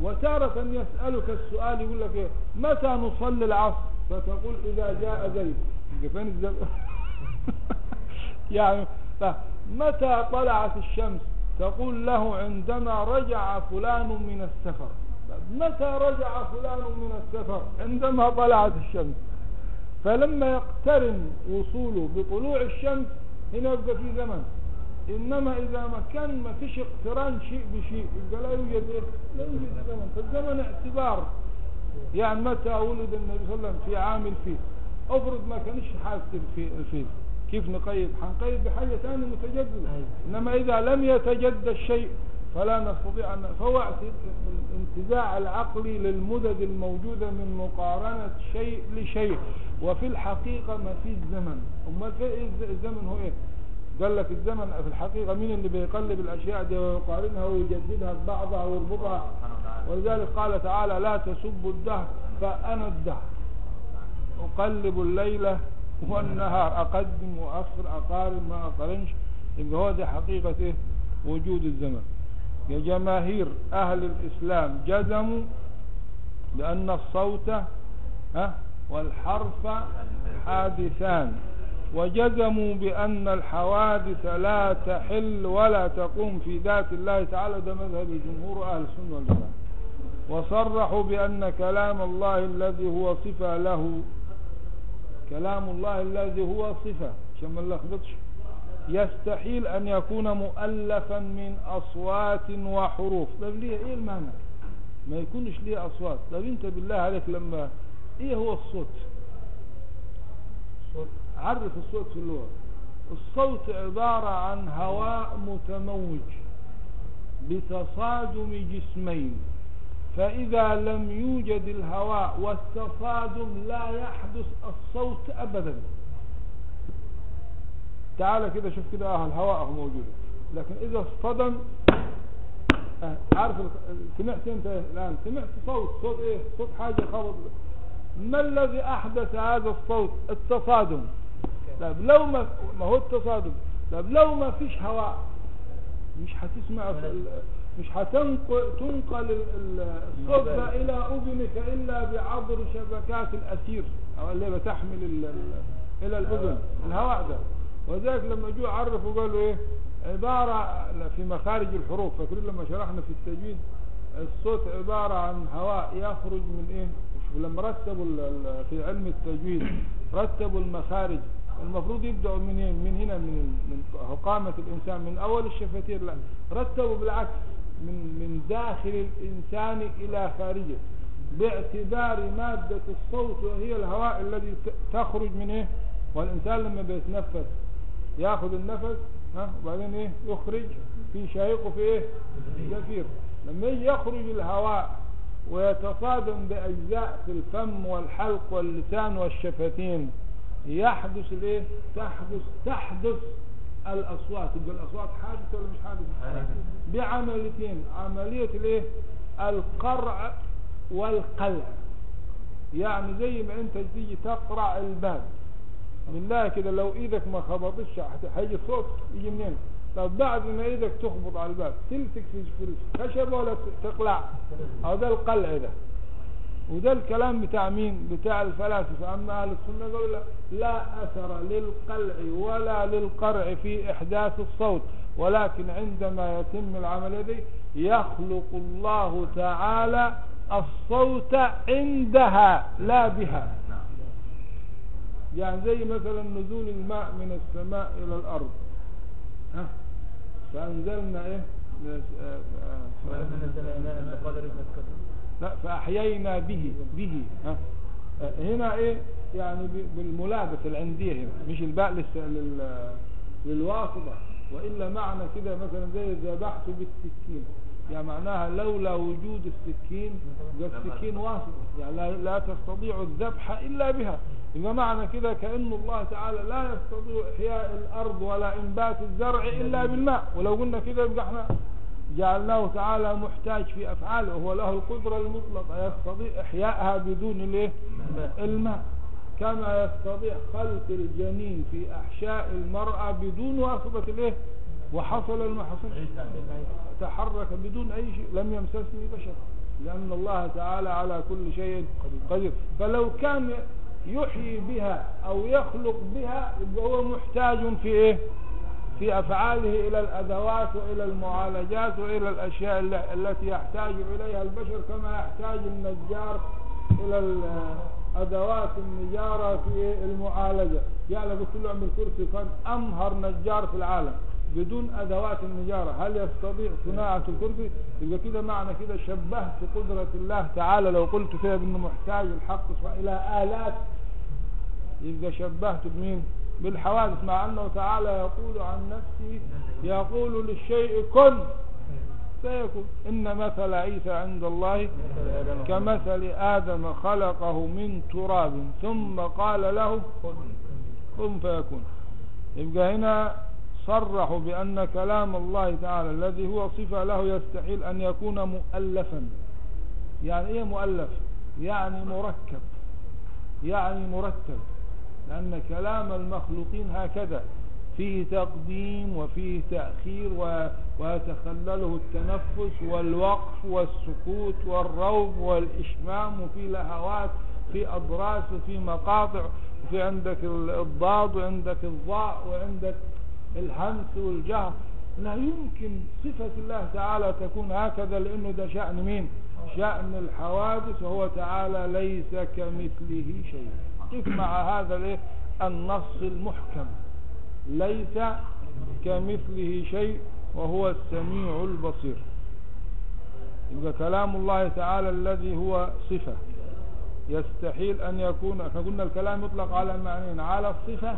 وتارة يسألك السؤال يقول لك إيه؟ متى نصلي العصر؟ فتقول إذا جاء زيد. فين يعني متى طلعت الشمس؟ تقول له عندما رجع فلان من السفر. متى رجع فلان من السفر؟ عندما طلعت الشمس. فلما يقترن وصوله بطلوع الشمس هنا يبقى في زمن. إنما إذا ما كان ما فيش اقتران شيء بشيء يبقى لا يوجد إيه لا يوجد زمن. فالزمن اعتبار. يعني متى ولد النبي صلى الله عليه وسلم؟ في عام الفيل. افرض ما كانش حاسس في الفيل كيف نقيد؟ حنقيد بحاجة ثانية متجددة. إنما إذا لم يتجدد الشيء فلا نستطيع أن فهو الانتزاع العقلي للمدد الموجودة من مقارنة شيء لشيء. وفي الحقيقة ما فيش زمن أمال في الز- الزمن هو إيه؟ قال لك الزمن في الحقيقة مين اللي بيقلب الأشياء دي ويقارنها ويجددها ببعضها ويربطها؟ ولذلك قال تعالى لا تسبوا الدهر فأنا الدهر. أقلب الليل والنهار أقدم وأخر أقارب ما أقارنش. يبقى هو دي حقيقة إيه؟ وجود الزمن. يا جماهير أهل الإسلام جزموا بأن الصوت ها والحرف حادثان. وجزموا بأن الحوادث لا تحل ولا تقوم في ذات الله تعالى ده مذهب الجمهور أهل السنة والجماعة. وصرحوا بأن كلام الله الذي هو صفة له. كلام الله الذي هو صفة عشان ما نلخبطش. يستحيل أن يكون مؤلفا من أصوات وحروف. طب ليه؟ إيه المعنى؟ ما يكونش ليه أصوات. طب أنت بالله عليك لما إيه هو الصوت؟ صوت عرف الصوت في اللغة الصوت عبارة عن هواء متموج بتصادم جسمين فإذا لم يوجد الهواء والتصادم لا يحدث الصوت أبدا. تعال كده شوف كده آه الهواء موجود. لكن إذا اصطدم آه عارف سمعت أنت الآن؟ سمعت صوت؟ صوت إيه؟ صوت حاجة خبط ما الذي أحدث هذا الصوت؟ التصادم. طب لو ما ما هو التصادم. طب لو ما فيش هواء مش هتسمع مش هتنقل تنقل ال- ال- الصوت ده إلى أذنك إلا بعبر شبكات الاثير أو اللي بتحمل ال- ال- إلى الأذن الهواء ده. وذلك لما جو عرفوا قالوا إيه؟ عبارة في مخارج الحروف. فاكرين لما شرحنا في التجويد الصوت عبارة عن هواء يخرج من إيه؟ لما رتبوا في علم التجويد رتبوا المخارج. المفروض يبدأوا من؟ من هنا من من قامة الإنسان من أول الشفتين لا رتبوا بالعكس من من داخل الإنسان إلى خارجه. باعتبار مادة الصوت وهي الهواء الذي تخرج من إيه؟ والإنسان لما بيتنفس ياخذ النفس ها؟ وبعدين إيه؟ يخرج في شهيق في إيه؟ زفير. لما يخرج الهواء ويتصادم بأجزاء في الفم والحلق واللسان والشفتين يحدث الايه؟ تحدث تحدث الأصوات. يبقى الأصوات حادثة ولا مش حادثة؟ بعمليتين عملية الايه؟ القرع والقلع. يعني زي ما انت تيجي تقرع الباب. بالله كده لو إيدك ما خبطتش هيجي صوت يجي منين؟ طب بعد ما إيدك تخبط على الباب تمسك في الخشبه ولا تقلع؟ أو ده القلع ده. وده الكلام بتاع مين؟ بتاع الفلاسفة. أما أهل السنة قالوا لا, لا أثر للقلع ولا للقرع في إحداث الصوت ولكن عندما يتم العملية دي يخلق الله تعالى الصوت عندها لا بها. يعني زي مثلا نزول الماء من السماء إلى الأرض. ها؟ فأنزلنا إيه؟ الماء بقدر فاسكت لا فأحيينا به به ها. هنا إيه؟ يعني ب- بالملابسة العندية هنا مش الباء لل للواسطة. وإلا معنى كده مثلا زي ذبحت بالسكين. يعني معناها لولا وجود السكين السكين واسطة. يعني لا, لا تستطيع الذبح إلا بها. يبقى معنى كده كأن الله تعالى لا يستطيع إحياء الأرض ولا إنبات الزرع إلا بالماء. ولو قلنا كده يبقى إحنا جعلناه تعالى محتاج في أفعاله وهو له القدرة المطلقة يستطيع إحيائها بدون الايه الماء كما يستطيع خلق الجنين في أحشاء المرأة بدون واسطة الايه وحصل حصل تحرك بدون أي شيء لم يمسسني بشر لأن الله تعالى على كل شيء قدير. فلو كان يحيي بها أو يخلق بها هو محتاج في إيه؟ في أفعاله إلى الأدوات وإلى المعالجات وإلى الأشياء التي يحتاج إليها البشر كما يحتاج النجار إلى أدوات النجارة في المعالجة. يعني له اعمل كرسي كان أمهر نجار في العالم بدون أدوات النجارة. هل يستطيع صناعة الكرسي؟ يبقى كده معنى كده شبهت قدرة الله تعالى. لو قلت كده بأنه محتاج الحق إلى آلات. يبقى شبهت بمين؟ بالحوادث مع أنه تعالى يقول عن نفسه يقول للشيء كن. فيكون إن مثل عيسى عند الله كمثل آدم خلقه من تراب ثم قال له كن فيكون. يبقى هنا صرحوا بأن كلام الله تعالى الذي هو صفة له يستحيل أن يكون مؤلفا. يعني إيه مؤلف؟ يعني مركب. يعني مرتب. لأن كلام المخلوقين هكذا فيه تقديم وفيه تأخير ويتخلله التنفس والوقف والسكوت والروب والإشمام وفي لهوات في أضراس وفي مقاطع وفي عندك ال- الضاد وعندك الضاء وعندك الهمس والجهر. لا يمكن صفة الله تعالى تكون هكذا لأنه ده شأن مين؟ شأن الحوادث وهو تعالى ليس كمثله شيء. قف مع هذا الايه؟ النص المحكم. ليس كمثله شيء وهو السميع البصير. يبقى كلام الله تعالى الذي هو صفة. يستحيل أن يكون إحنا قلنا الكلام يطلق على معنيين على الصفة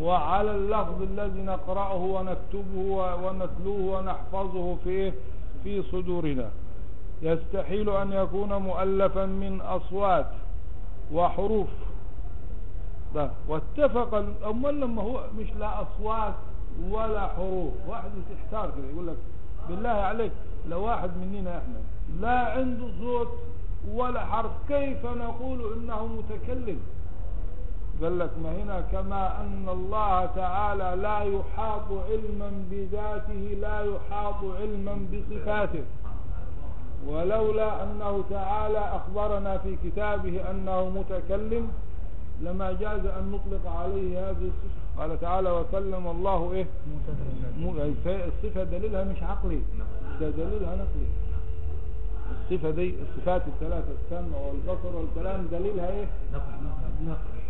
وعلى اللفظ الذي نقرأه ونكتبه ونتلوه ونحفظه في في صدورنا. يستحيل أن يكون مؤلفا من أصوات. وحروف. ده واتفق ال- أمال لما هو مش لا أصوات ولا حروف. واحد يحتار كده يقول لك بالله عليك لو واحد مننا إحنا. لا عنده صوت ولا حرف. كيف نقول إنه متكلم؟ قال لك ما هنا كما أن الله تعالى لا يحاط علما بذاته لا يحاط علما بصفاته. ولولا أنه تعالى أخبرنا في كتابه أنه متكلم لما جاز أن نطلق عليه هذه الصفة. قال تعالى وكلم الله إيه؟ مو- الصفة دليلها مش عقلي. ده دليلها نقلي. الصفة دي الصفات الثلاثة السمع والبصر والكلام دليلها إيه؟ نقل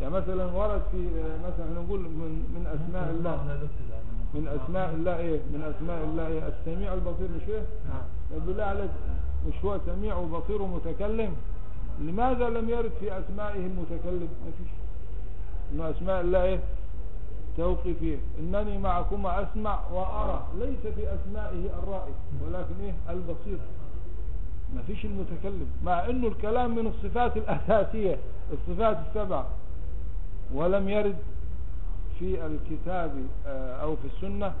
يعني مثلا ورد في مثلا نقول من من أسماء الله. من أسماء الله إيه؟ من أسماء الله إيه؟ السميع البصير مش إيه؟ نعم بالله عليك مش هو سميع وبصير ومتكلم. لماذا لم يرد في أسمائه المتكلم؟ ما فيش. إنه أسماء الله إيه؟ توقيفيه إنني معكما أسمع وأرى. ليس في أسمائه الرائي ولكن إيه؟ البصير. ما فيش المتكلم. مع إنه الكلام من الصفات الأساسية الصفات السبع. ولم يرد في الكتاب آه، أو في السنة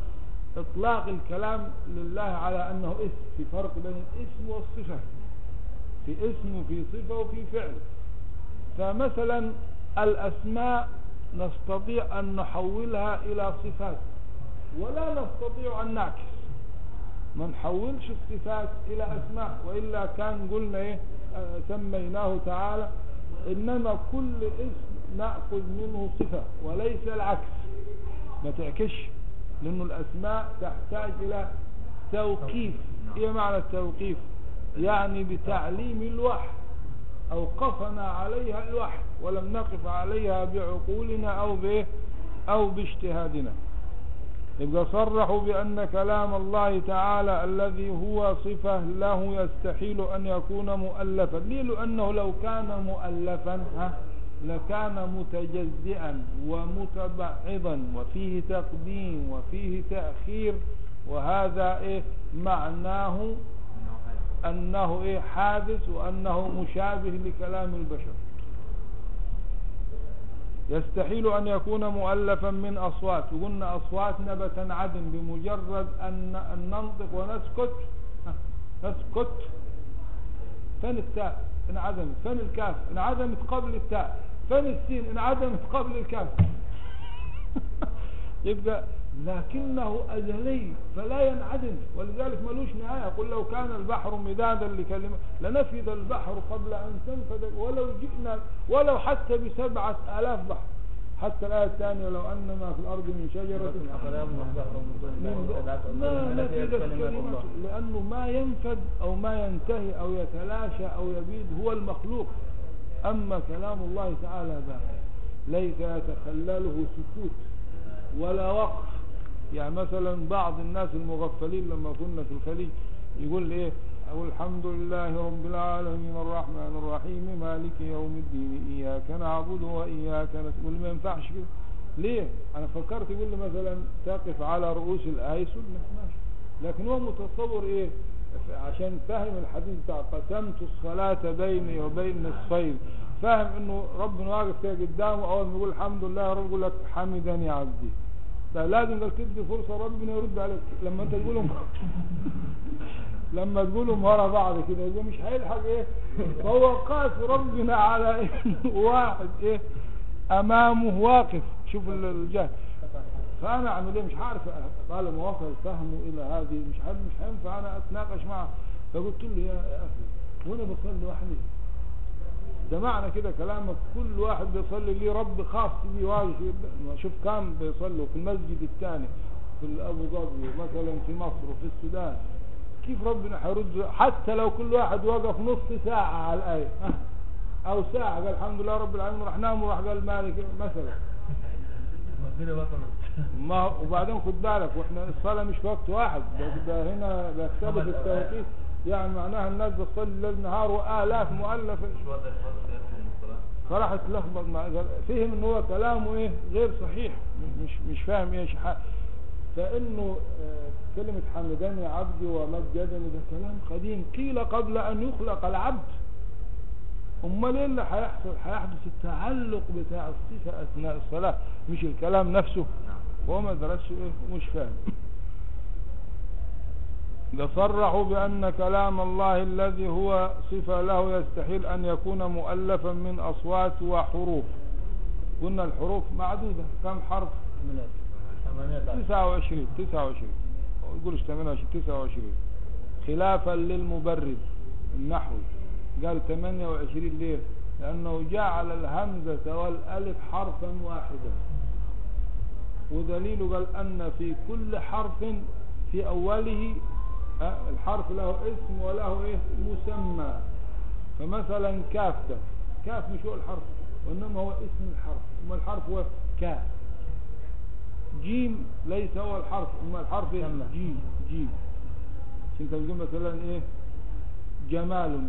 إطلاق الكلام لله على أنه اسم في فرق بين الاسم والصفة. في اسم وفي صفة وفي فعل. فمثلا الأسماء نستطيع أن نحولها إلى صفات ولا نستطيع أن نعكس. ما نحولش الصفات إلى أسماء وإلا كان قلنا إيه آه، سميناه تعالى إنما كل اسم نأخذ منه صفة وليس العكس. ما تعكش لأنه الأسماء تحتاج إلى توقيف. إيه معنى التوقيف؟ يعني بتعليم الوحي اوقفنا عليها الوحي ولم نقف عليها بعقولنا أو بايه أو باجتهادنا. يبقى صرحوا بأن كلام الله تعالى الذي هو صفة له يستحيل أن يكون مؤلفا. ليه؟ لأنه لو كان مؤلفا ها؟ لكان متجزئا ومتبعضا وفيه تقديم وفيه تأخير وهذا إيه؟ معناه أنه إيه؟ حادث وأنه مشابه لكلام البشر. يستحيل أن يكون مؤلفا من أصوات. وقلنا أصوات نبت عدم بمجرد أن ننطق ونسكت. نسكت. فين التاء؟ انعدمت. فين الكاف؟ انعدمت قبل التاء. فين السين انعدمت قبل الكاف يبقى لكنه أزلي فلا ينعدم. ولذلك ملوش نهاية. قل لو كان البحر مدادا لكلمة لنفذ البحر قبل أن تنفذ. ولو جئنا ولو حتى بسبعة آلاف بحر. حتى الآية الثانية لو أن ما في الأرض من شجرة. ما نفذت كلمة لأنه ما ينفذ أو ما ينتهي أو يتلاشى أو يبيد هو المخلوق. أما كلام الله تعالى ذا ليس يتخلله سكوت ولا وقف يعني مثلا بعض الناس المغفلين لما كنا في الخليج يقول إيه أقول الحمد لله رب العالمين الرحمن الرحيم مالك يوم الدين إياك نعبد وإياك نستعين. ما ينفعش كده. ليه؟ أنا فكرت يقول لي مثلا تقف على رؤوس الآية سنة. ماشي. لكن هو متصور إيه؟ عشان فاهم الحديث بتاع قسمت الصلاة بيني وبين نصفين فاهم إنه ربنا واقف كده قدامه أول ما يقول الحمد لله رب يقول لك حمدني عبدي. ده لازم قال تدي فرصة ربنا يرد عليك. لما أنت تقولهم لما تقولهم ورا بعض كده يبقى مش هيلحق إيه؟ فهو قاس ربنا على إنه واحد إيه؟ أمامه واقف. شوف ال- الجهل. فأنا اعمل إيه مش عارف طالما وصل فهمه إلى هذه مش عارف مش هينفع أنا أتناقش معه. فقلت له يا أخي وأنا بصلي لوحدي ده معنى كده كلامك كل واحد بيصلي ليه رب خاص بيه ما شوف كام بيصلوا في المسجد الثاني في ابو ظبي مثلا في مصر وفي السودان. كيف ربنا هيرد حتى لو كل واحد وقف نص ساعة على الآية؟ أو ساعة قال الحمد لله رب العالمين راح نام وراح قال مالك مثلا. ما وبعدين خد بالك وإحنا الصلاة مش في وقت واحد. ده, ده هنا بيختلف التوقيت يعني معناها الناس بتصلي الليل نهار وآلاف مؤلفة. مش واضح خالص يا أخي من الصلاه فراح اتلخبط مع فهم ان هو كلامه إيه؟ غير صحيح. مش مش فاهم إيش فإنه آه، كلمة حمدني عبدي ومجدني ده كلام قديم. قيل قبل أن يخلق العبد. أمال إيه اللي هيحصل هيحدث التعلق بتاع الصفة أثناء الصلاة. مش الكلام نفسه. هو ما درسش إيه؟ مش فاهم. ده صرحوا بأن كلام الله الذي هو صفة له يستحيل أن يكون مؤلفا من أصوات وحروف. قلنا الحروف معدودة. كم حرف؟ ثمانية عشر 29 29 ما يقولش 28 29 خلافا للمبرد النحوي قال 28 ليه؟ لأنه جعل الهمزة والألف حرفا واحدا. ودليله قال أن في كل حرف في أوله الحرف له اسم وله إيه؟ مسمى. فمثلا كاف ده. كاف مش هو الحرف وإنما هو اسم الحرف. أما الحرف هو كاف جيم ليس هو الحرف أما الحرف إيه؟ جيم جيم. عشان تقول مثلا إيه؟ جمال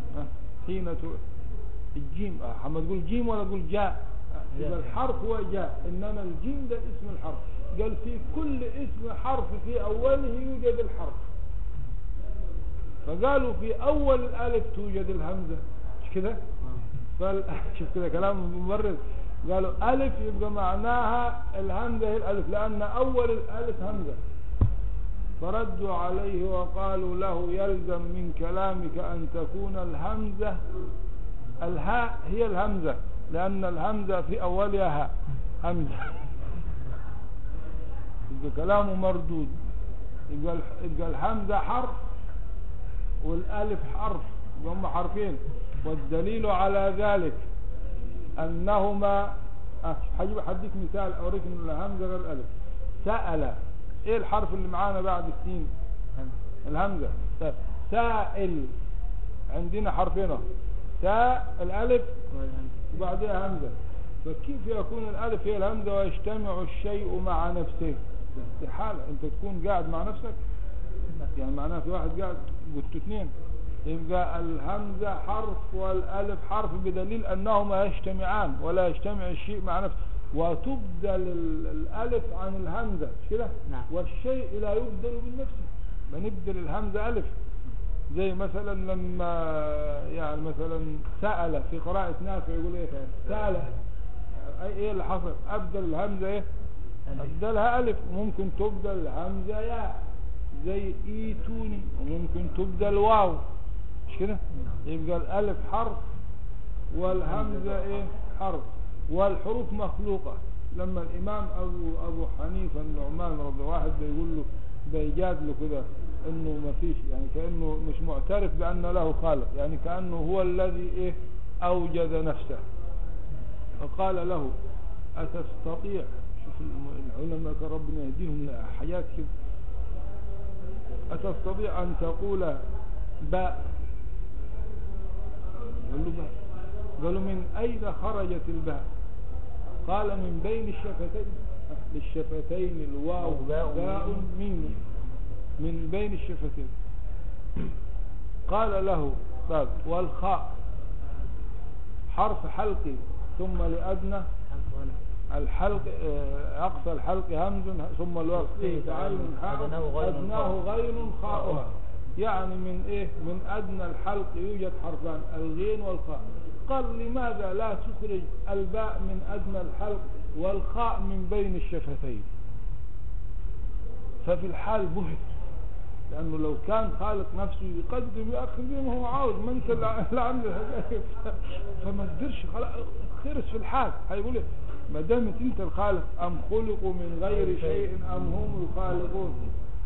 حين. الجيم. اما تقول جيم ولا تقول جاء؟ إذا. الحرف هو جاء إنما الجيم ده اسم الحرف. قال في كل اسم حرف في أوله يوجد الحرف. فقالوا في أول الألف توجد الهمزة. مش كده. شوف كده كلام مبرر. قالوا ألف يبقى معناها الهمزة هي الألف لأن أول الألف همزة. فردوا عليه وقالوا له يلزم من كلامك أن تكون الهمزة الهاء هي الهمزة. لأن الهمزة في أولها همزة. يبقى كلامه مردود. يبقى الهمزة حرف والألف حرف. هم حرفين. والدليل على ذلك أنهما هجيب هديك مثال أوريك إن الهمزة غير الألف. سأل. إيه الحرف اللي معانا بعد السين؟ الهمزة. طيب. سائل. عندنا حرفين. تاء الألف وبعدها همزة. فكيف يكون الألف هي الهمزة ويجتمع الشيء مع نفسه؟ استحالة أنت تكون قاعد مع نفسك. يعني معناها في واحد قاعد قلت اثنين. يبقى الهمزة حرف والألف حرف بدليل أنهما يجتمعان ولا يجتمع الشيء مع نفسه. وتبدل ال- الألف عن الهمزة. كده نعم. والشيء لا يبدل من نفسه. بنبدل الهمزة ألف. زي مثلا لما يعني مثلا سأل في قراءة نافع يقول إيه سأل. أي إيه اللي حصل؟ أبدل الهمزة إيه؟ أبدلها ألف. وممكن تبدل الهمزة ياء زي ايتوني وممكن تبدل واو. مش كده؟ يبقى الألف حرف والهمزة إيه؟ حرف. والحروف مخلوقة. لما الإمام أبو, أبو حنيفة النعمان رضي عنه بيقول له بيجاد له كده إنه ما فيش يعني كأنه مش معترف بأن له خالق يعني كأنه هو الذي إيه؟ أوجد نفسه. فقال له أتستطيع؟ شوف العلماء كان ربنا يهديهم حياة كده أتستطيع أن تقول باء؟ قال له باء. قالوا من أين خرجت الباء؟ قال من بين الشفتين. للشفتين الواو باء باء من بين الشفتين. قال له طيب والخاء حرف حلقي ثم لأدنى الحلق آه، أقصى الحلق همز ثم الوقت إيه تعين حاء أدناه غين أدناه خاء. غين خاؤها يعني من إيه؟ من أدنى الحلق يوجد حرفان الغين والخاء. قال لماذا لا تخرج الباء من أدنى الحلق والخاء من بين الشفتين؟ ففي الحال بهت. لأنه لو كان خالق نفسه يقدم يأخذ زي ما هو عاوز ما انت اللي عامل. فما تقدرش خلاص خرس في الحال. هيقول؟ ما دامت انت الخالق أم خلقوا من غير شيء أم هم الخالقون.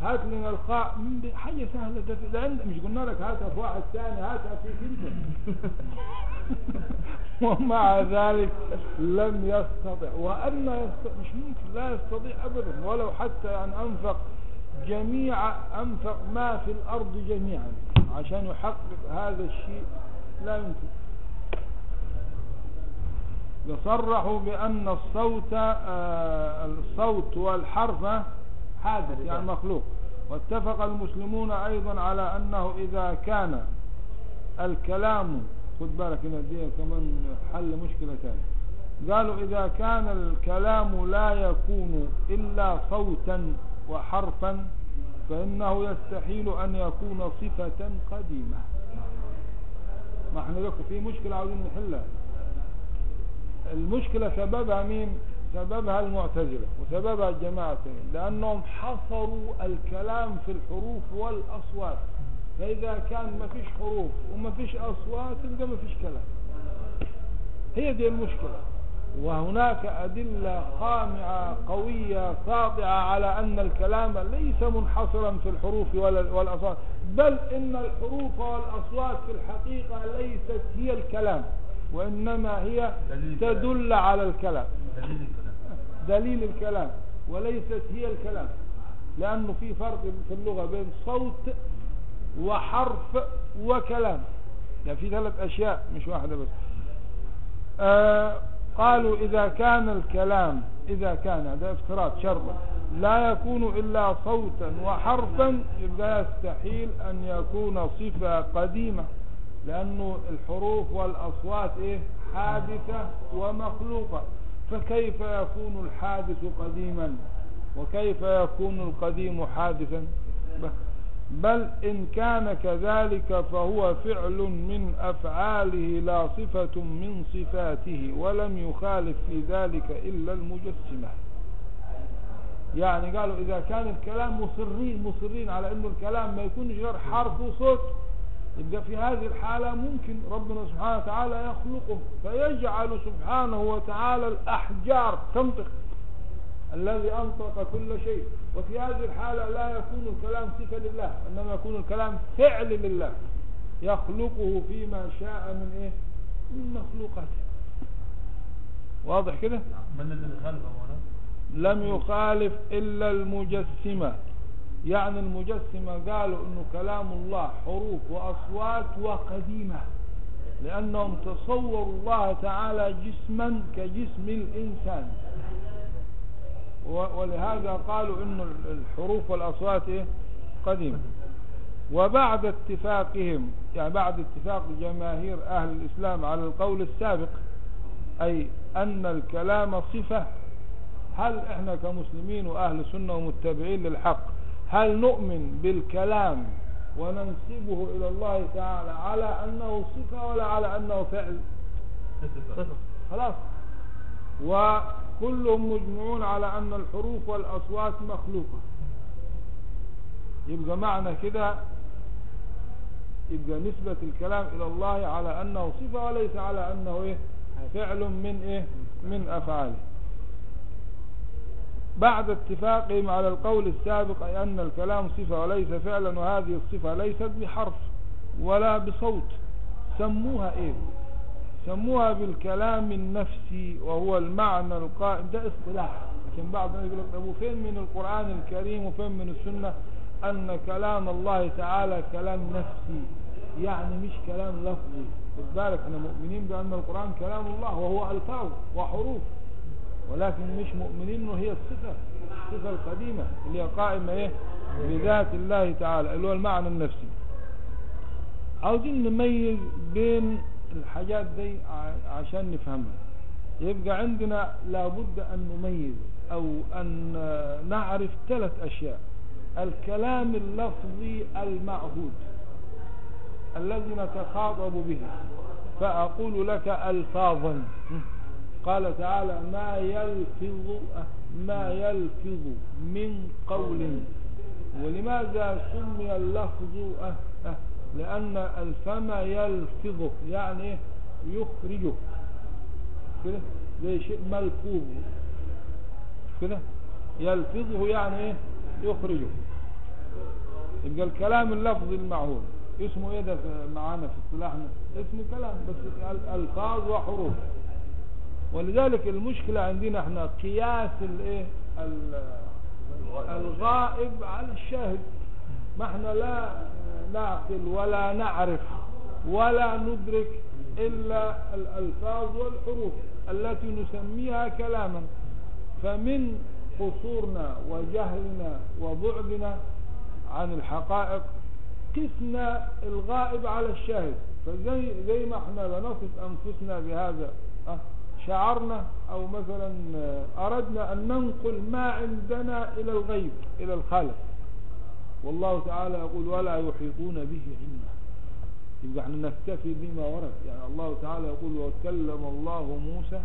هات لنا الخاء حاجة سهلة. ده, عند- مش قلنا لك هاتها في واحد ثاني هاتها فيك انت ومع ذلك لم يستطع. وأن يستطيع مش ممكن لا يستطيع أبدا ولو حتى يعني أنفق جميع أنفق ما في الأرض جميعا. عشان يحقق هذا الشيء لا يمكن. يصرحوا بأن الصوت آه، الصوت والحرف حادث يعني مخلوق. واتفق المسلمون أيضا على أنه إذا كان الكلام خد بالك هنا دي كمان حل مشكلة تانية قالوا إذا كان الكلام لا يكون إلا صوتا وحرفا فإنه يستحيل أن يكون صفة قديمة. ما إحنا لكم في مشكلة عاوزين نحلها. المشكلة سببها مين؟ سببها المعتزلة وسببها الجماعة لأنهم حصروا الكلام في الحروف والأصوات. فإذا كان ما فيش حروف وما فيش أصوات يبقى ما فيش كلام. هي دي المشكلة. وهناك أدلة قامعة قوية ساطعة على أن الكلام ليس منحصرا في الحروف والأصوات بل إن الحروف والأصوات في الحقيقة ليست هي الكلام وإنما هي. تدل على الكلام. دليل الكلام. دليل الكلام وليست هي الكلام لأنه في فرق في اللغة بين صوت وحرف وكلام. يعني في ثلاث أشياء مش واحدة بس. آه قالوا إذا كان الكلام إذا كان هذا افتراض شرطا لا يكون إلا صوتا وحرفا يبقى يستحيل أن يكون صفة قديمة لأنه الحروف والأصوات إيه؟ حادثة ومخلوقة. فكيف يكون الحادث قديما؟ وكيف يكون القديم حادثا؟ بل إن كان كذلك فهو فعل من أفعاله لا صفة من صفاته ولم يخالف في ذلك إلا المجسمة. يعني قالوا إذا كان الكلام مصرين مصرين على أنه الكلام ما يكونش غير حرف وصوت يبقى في هذه الحالة ممكن ربنا سبحانه وتعالى يخلقه فيجعل سبحانه وتعالى الأحجار تنطق. الذي أنطق كل شيء. وفي هذه الحالة لا يكون الكلام صفة لله إنما يكون الكلام فعل لله. يخلقه فيما شاء من إيه؟ من مخلوقاته. واضح كده؟ من الذي هنا لم يخالف إلا المجسمة. يعني المجسمة قالوا أنه كلام الله حروف وأصوات وقديمة. لأنهم تصوروا الله تعالى جسما كجسم الإنسان. ولهذا قالوا أن الحروف والأصوات إيه؟ قديمة. وبعد اتفاقهم يعني بعد اتفاق جماهير أهل الإسلام على القول السابق أي أن الكلام صفة هل إحنا كمسلمين وأهل سنة ومتبعين للحق هل نؤمن بالكلام وننسبه إلى الله تعالى على أنه صفة ولا على أنه فعل؟ خلاص. وكلهم مجمعون على أن الحروف والأصوات مخلوقة. يبقى معنى كده يبقى نسبة الكلام إلى الله على أنه صفة وليس على أنه إيه؟ فعل من إيه؟ من افعاله بعد اتفاقهم على القول السابق أي أن الكلام صفة وليس فعلا وهذه الصفة ليست بحرف ولا بصوت سموها إيه؟ سموها بالكلام النفسي وهو المعنى القائم. ده اصطلاح. لكن بعض الناس يقول لك أبو فين من القرآن الكريم وفين من السنة؟ أن كلام الله تعالى كلام نفسي. يعني مش كلام لفظي. خد بالك إحنا مؤمنين بأن القرآن كلام الله وهو ألفاظ وحروف. ولكن مش مؤمنين إنه هي الصفة الصفة القديمة اللي هي قائمة إيه؟ بذات الله تعالى اللي هو المعنى النفسي. عاوزين نميز بين الحاجات دي عشان نفهمها. يبقى عندنا لابد أن نميز أو أن نعرف ثلاث أشياء. الكلام اللفظي المعهود الذي نتخاطب به. فأقول لك الفاظا. قال تعالى ما يلفظ ما يلفظ من قول. ولماذا سمي اللفظ أه أه؟ لأن الفم يلفظ يعني إيه؟ يخرجه كده؟ زي شيء ملفوظ. كده؟ يلفظه يعني إيه؟ يخرجه يبقى الكلام اللفظي المعهود اسمه إيه ده معانا في اصطلاحنا اسمه كلام بس ال- الفاظ وحروف. ولذلك المشكلة عندنا إحنا قياس الايه ال- الغائب على الشاهد. ما إحنا لا نعقل ولا نعرف ولا ندرك إلا الألفاظ والحروف التي نسميها كلاما. فمن قصورنا وجهلنا وبعدنا عن الحقائق قسنا الغائب على الشاهد. فزي زي ما إحنا بنصف أنفسنا بهذا أه شعرنا أو مثلا آه، أردنا أن ننقل ما عندنا إلى الغيب إلى الخالق. والله تعالى يقول ولا يحيطون به علما. يبقى إحنا نكتفي بما ورد. يعني الله تعالى يقول وكلم الله موسى.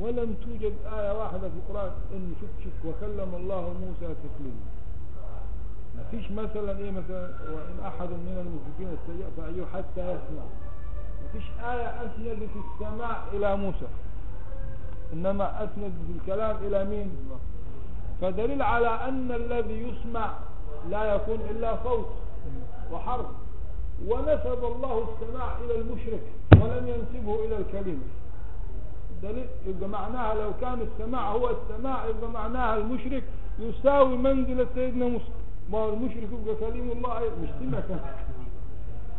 ولم توجد آية واحدة في القرآن إن شوف شوف وكلم الله موسى تكليما. ما فيش مثلا إيه مثلا وإن أحد من المشركين استجاء فأيوه حتى يسمع. ما فيش آية أسندت السماع إلى موسى. إنما أسندت الكلام إلى مين؟ فدليل على أن الذي يسمع لا يكون إلا صوت وحرف. ونسب الله السماع إلى المشرك ولم ينسبه إلى الكلمة دليل يبقى معناها لو كان السماع هو السماع يبقى معناها المشرك يساوي منزلة سيدنا موسى. ما هو المشرك يبقى كليم الله؟ مش سمع كلام.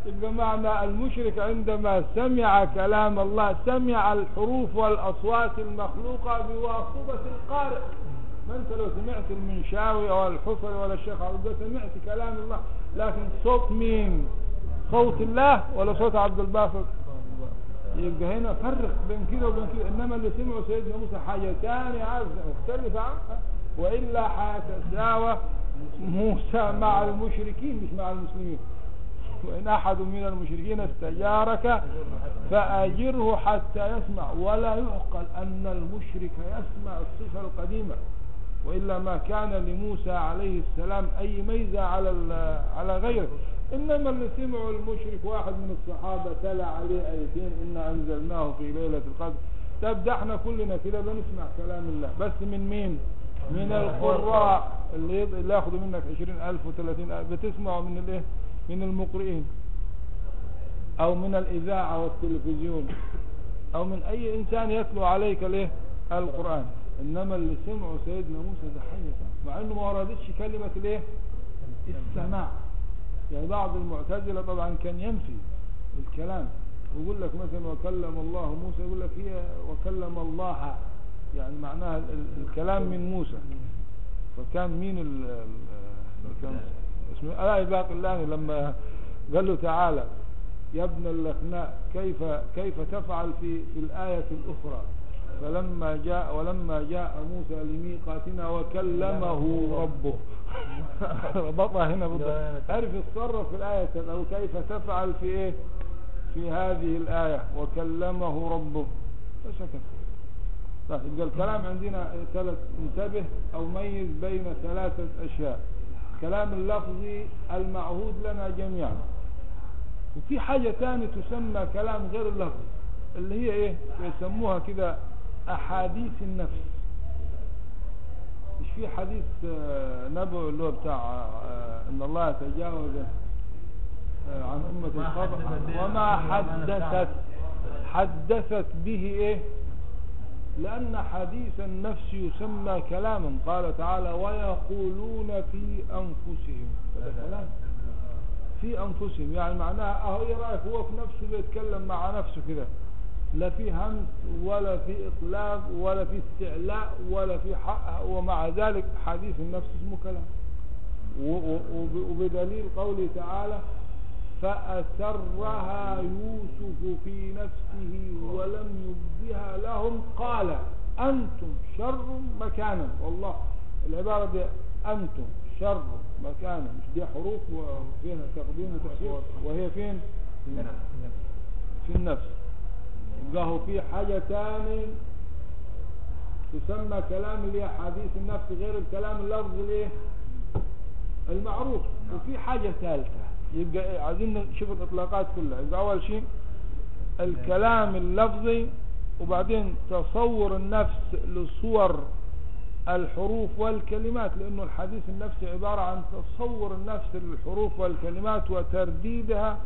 يبقى معنى المشرك عندما سمع كلام الله سمع الحروف والأصوات المخلوقة بواسطة القارئ. ما انت لو سمعت المنشاوي أو الحصري ولا الشيخ عبد سمعت كلام الله لكن صوت مين؟ صوت الله ولا صوت عبد الباسط يبقى هنا فرق بين كده وبين كده. إنما اللي سمعوا سيدنا موسى حاجتان عارف مختلفة عنها وإلا حيتساوى موسى مع المشركين مش مع المسلمين. وإن أحد من المشركين استجارك فأجره حتى يسمع. ولا يعقل أن المشرك يسمع الصفة القديمة. وإلا ما كان لموسى عليه السلام أي ميزة على على غيره. إنما اللي سمعوا المشرك واحد من الصحابة تلا عليه آيتين إنا أنزلناه في ليلة القدر. طب ده إحنا كلنا كده بنسمع كلام الله. بس من مين؟ من القراء اللي اللي ياخدوا منك عشرين ألف وثلاثين ألف. بتسمعوا من الايه؟ من المقرئين. أو من الإذاعة والتلفزيون. أو من أي إنسان يتلو عليك الايه؟ القرآن. إنما اللي سمعوا سيدنا موسى ده حاجة مع إنه ما وردتش كلمة الإيه؟ السماع. يعني بعض المعتزلة طبعا كان ينفي الكلام. ويقول لك مثلا وكلم الله موسى يقول لك هي وكلم الله. يعني معناها ال- ال- الكلام من موسى. فكان مين ال ال- كان اسمه آه باقي اللاني لما قال له تعالى يا ابن اللخناء كيف كيف تفعل في في الآية الأخرى؟ فلما جاء ولما جاء موسى لميقاتنا وكلمه ربه. ربطها هنا بالضبط عرف يتصرف في الآية أو كيف تفعل في إيه؟ في هذه الآية. وكلمه ربه. فسكت طيب يبقى الكلام عندنا ثلاث انتبه أو ميز بين ثلاثة أشياء. كلام اللفظي المعهود لنا جميعا. وفي حاجة تانية تسمى كلام غير اللفظي اللي هي إيه؟ يسموها كده أحاديث النفس. مش في حديث آه، نبوي اللي هو بتاع آه، إن الله تجاوز آه، عن أمة الخطأ وما حدثت حدثت به إيه؟ لأن حديث النفس يسمى كلاما. قال تعالى ويقولون في أنفسهم. هذا كلام. في أنفسهم. يعني معناها أهو إيه رأيك؟ هو في نفسه بيتكلم مع نفسه كده. لا في همس ولا في إقلاب ولا في استعلاء ولا في حق ومع ذلك حديث النفس اسمه كلام. وبدليل قوله تعالى فأسرها يوسف في نفسه ولم يبدها لهم قال أنتم شر مكانا. والله العبارة دي أنتم شر مكانا مش دي حروف وفيها تقديم وتأخير؟ وهي فين؟ في النفس. هو في حاجة تاني تسمى كلام حديث النفس غير الكلام اللفظ الايه المعروف وفي حاجة ثالثة يبقى؟ عايزين نشوف الإطلاقات كلها يبقى أول شيء الكلام اللفظي وبعدين تصور النفس لصور الحروف والكلمات لأنه الحديث النفسي عبارة عن تصور النفس للحروف والكلمات وترديدها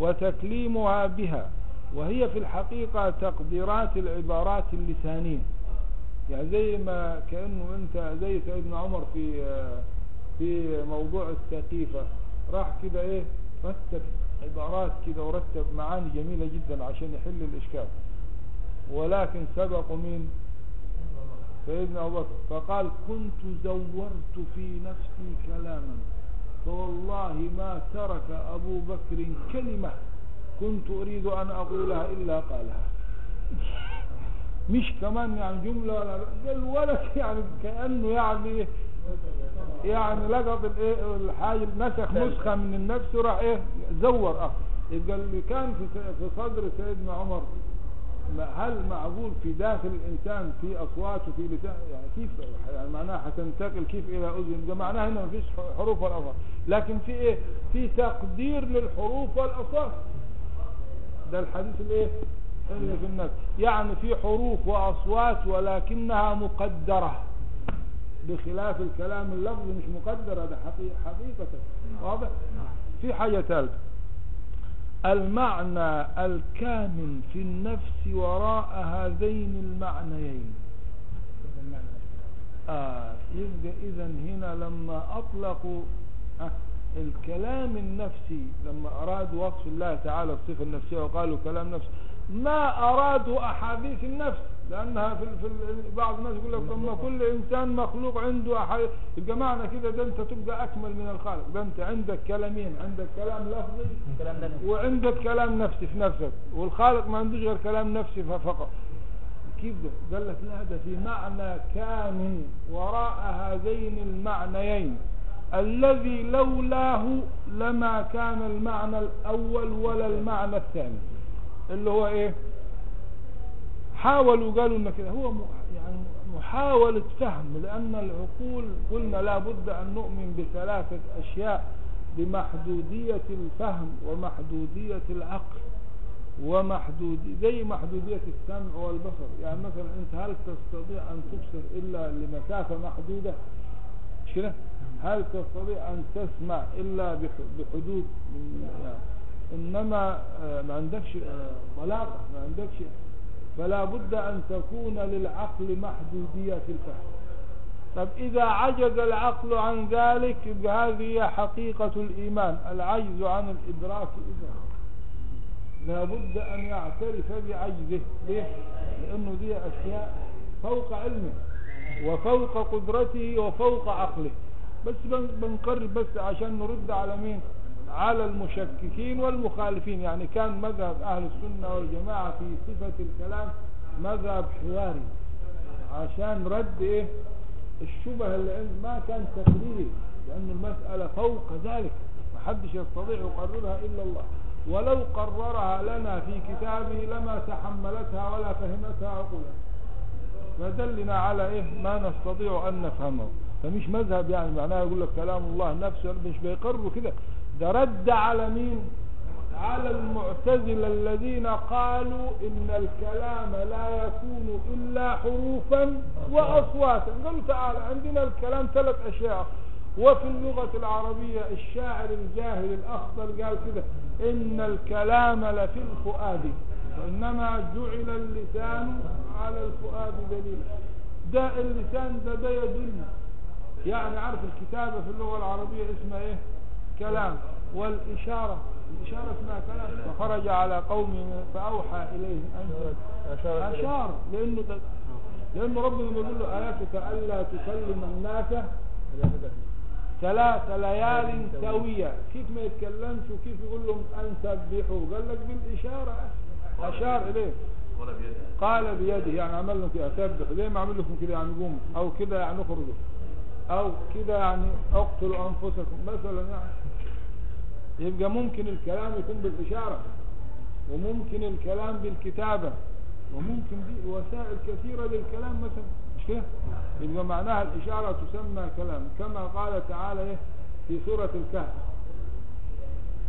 وتكليمها بها وهي في الحقيقة تقديرات العبارات اللسانية. يعني زي ما كأنه أنت زي سيدنا عمر في في موضوع السقيفة. راح كده إيه رتب عبارات كده ورتب معاني جميلة جدا عشان يحل الإشكال. ولكن سبقوا مين سيدنا أبو بكر فقال كنت زورت في نفسي كلاما فوالله ما ترك أبو بكر كلمة. كنت أريد أن أقولها إلا قالها. مش كمان يعني جملة ولا قال ولا يعني كأنه يعني يعني لقط الايه الحاجة نسخ نسخة من النفس وراح إيه زور. آه. يبقى اللي كان في في صدر سيدنا عمر ما- هل معقول في داخل الإنسان في اصوات وفي لسان يعني كيف يعني معناها هتنتقل كيف إلى أذن؟ ده معناها هنا ما فيش حروف ولا أصوات. لكن في إيه في تقدير للحروف والأصوات. ده الحديث الايه اللي في النفس يعني في حروف وأصوات ولكنها مقدرة. بخلاف الكلام اللفظي مش مقدرة ده حقيقة. واضح؟ في حاجة ثالثة. المعنى الكامن في النفس وراء هذين المعنيين. آه إذا هنا لما أطلقوا آه الكلام النفسي لما أرادوا وصف الله تعالى الصفة النفسية وقالوا كلام نفسي ما أرادوا أحاديث النفس لأنها في, في بعض الناس يقول لك لما كل إنسان مخلوق عنده أحاديث. يبقى معنى كده ده أنت تبقى أكمل من الخالق ده أنت عندك كلامين عندك كلام لفظي وعندك كلام نفسي في نفسك والخالق ما عندوش غير كلام نفسي فقط. كيف ده؟ قال لك لا ده في معنى كامن وراء هذين المعنيين. الذي لولاه لما كان المعنى الأول ولا المعنى الثاني. اللي هو إيه؟ حاولوا قالوا ان كده. هو يعني محاولة فهم لأن العقول قلنا لا بد أن نؤمن بثلاثة أشياء بمحدودية الفهم ومحدودية العقل ومحدود زي محدودية السمع والبصر. يعني مثلا أنت هل تستطيع أن تبصر إلا لمسافة محدودة؟ مش كده هل تستطيع أن تسمع إلا بح- بحدود إنما آه، ما عندكش آه، طلاقة ما عندكش. فلا بد أن تكون للعقل محدودية في الفهم. طب إذا عجز العقل عن ذلك يبقى هذه حقيقة الإيمان العجز عن الإدراك إذا. لا بد أن يعترف بعجزه. ليه؟ لأنه دي أشياء فوق علمه وفوق قدرته وفوق عقله. بس بن- بنقرب بس عشان نرد على مين؟ على المشككين والمخالفين. يعني كان مذهب أهل السنة والجماعة في صفة الكلام مذهب حواري. عشان رد إيه؟ الشبه اللي ما كان تقريري لأن المسألة فوق ذلك. ما حدش يستطيع يقررها إلا الله. ولو قررها لنا في كتابه لما تحملتها ولا فهمتها عقولنا فدلنا على إيه؟ ما نستطيع أن نفهمه. فمش مذهب يعني معناه يقول لك كلام الله نفسه مش بيقروا كده. ده رد على مين؟ على المعتزلة الذين قالوا إن الكلام لا يكون إلا حروفا واصواتا. قالوا تعالى عندنا الكلام ثلاث أشياء. وفي اللغة العربية الشاعر الجاهل الأخضر قال كده إن الكلام لفي الفؤاد. وإنما جعل اللسان على الفؤاد دليلا. ده اللسان ده ده يدل يعني عارف الكتابة في اللغة العربية اسمها إيه؟ كلام. والإشارة الإشارة اسمها كلام. فخرج على قومه فأوحى إليهم. أن أشار لأنه ده لأنه ربنا بيقول له آياتك ألا تكلم الناس ثلاث ليال سوية. كيف ما يتكلمش وكيف يقول لهم أن سبحوا قال لك بالإشارة. أشار إليه. قال بيده يعني عمل لهم كده سبح زي ما عمل لكم كده يعني قوموا أو كده يعني أخرجوا. أو كده يعني أقتلوا أنفسكم مثلا يعني. يبقى ممكن الكلام يكون بالإشارة وممكن الكلام بالكتابة وممكن دي وسائل كثيرة للكلام مثلا. مش كده؟ يبقى معناها الإشارة تسمى كلام كما قال تعالى إيه في سورة الكهف.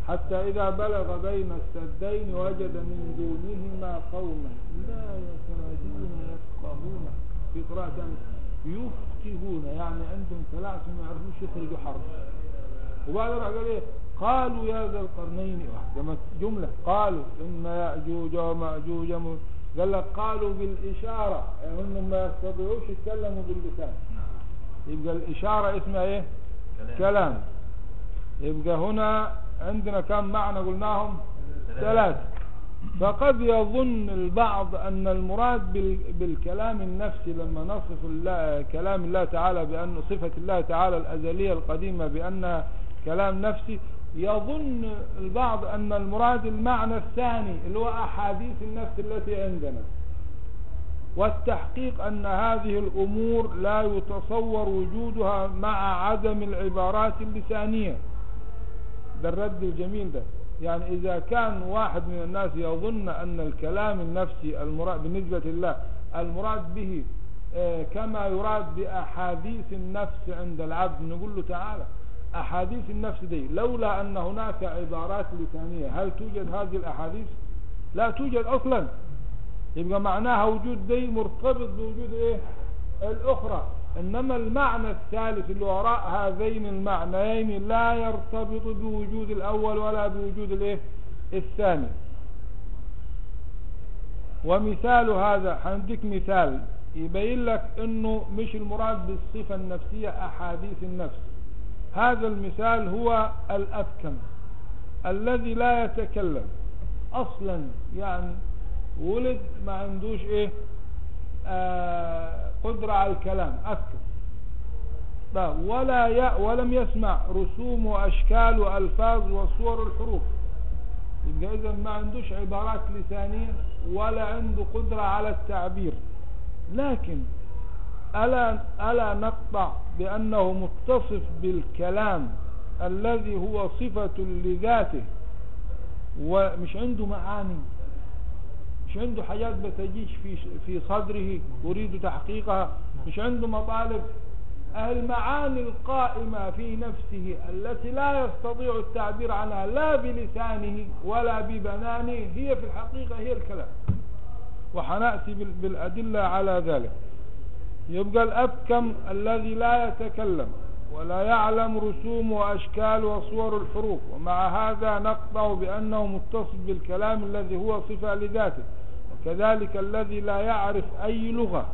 حتى إذا بلغ بين السدين وجد من دونهما قوما لا يكادون يفقهون. في قراءة يفقهون يعني عندهم ثلاثة ما يعرفوش يخرجوا حرف وبعد راح قال إيه؟ قالوا يا ذا القرنين جمع- جملة قالوا إن يأجوج ومأجوج قال لك قالوا بالإشارة يعني هم ما يستطيعوش يتكلموا باللسان. يبقى الإشارة اسمها إيه؟ كلام. كلام. يبقى هنا عندنا كم معنى قلناهم؟ ثلاثة. فقد يظن البعض أن المراد بال- بالكلام النفسي لما نصف الله كلام الله تعالى بأن صفة الله تعالى الأزلية القديمة بأنها كلام نفسي يظن البعض أن المراد المعنى الثاني اللي هو أحاديث النفس التي عندنا. والتحقيق أن هذه الأمور لا يتصور وجودها مع عدم العبارات اللسانية. ده الرد الجميل ده. يعني إذا كان واحد من الناس يظن أن الكلام النفسي المراد بالنسبة لله المراد به آه، كما يراد بأحاديث النفس عند العبد نقول له تعالى أحاديث النفس دي لولا أن هناك عبارات لسانية هل توجد هذه الأحاديث؟ لا توجد أصلا. يبقى معناها وجود دي مرتبط بوجود إيه؟ الأخرى. إنما المعنى الثالث اللي وراء هذين المعنيين لا يرتبط بوجود الأول ولا بوجود الإيه؟ الثاني. ومثال هذا هنديك مثال يبين لك إنه مش المراد بالصفة النفسية أحاديث النفس. هذا المثال هو الافكم الذي لا يتكلم أصلا يعني ولد ما عندوش إيه؟ قدرة على الكلام أفكر لا، ولا ي... ولم يسمع رسوم وأشكال وألفاظ وصور الحروف. يبقى إذا ما عندوش عبارات لسانية ولا عنده قدرة على التعبير. لكن ألا, ألا نقطع بأنه متصف بالكلام الذي هو صفة لذاته ومش عنده معاني. مش عنده حاجات بتجيش في في صدره يريد تحقيقها. مش عنده مطالب. المعاني القائمة في نفسه التي لا يستطيع التعبير عنها لا بلسانه ولا ببنانه هي في الحقيقة هي الكلام. وحنأتي بال- بالأدلة على ذلك. يبقى الأبكم الذي لا يتكلم ولا يعلم رسوم وأشكال وصور الحروف ومع هذا نقطع بأنه متصف بالكلام الذي هو صفة لذاته. وكذلك الذي لا يعرف أي لغة.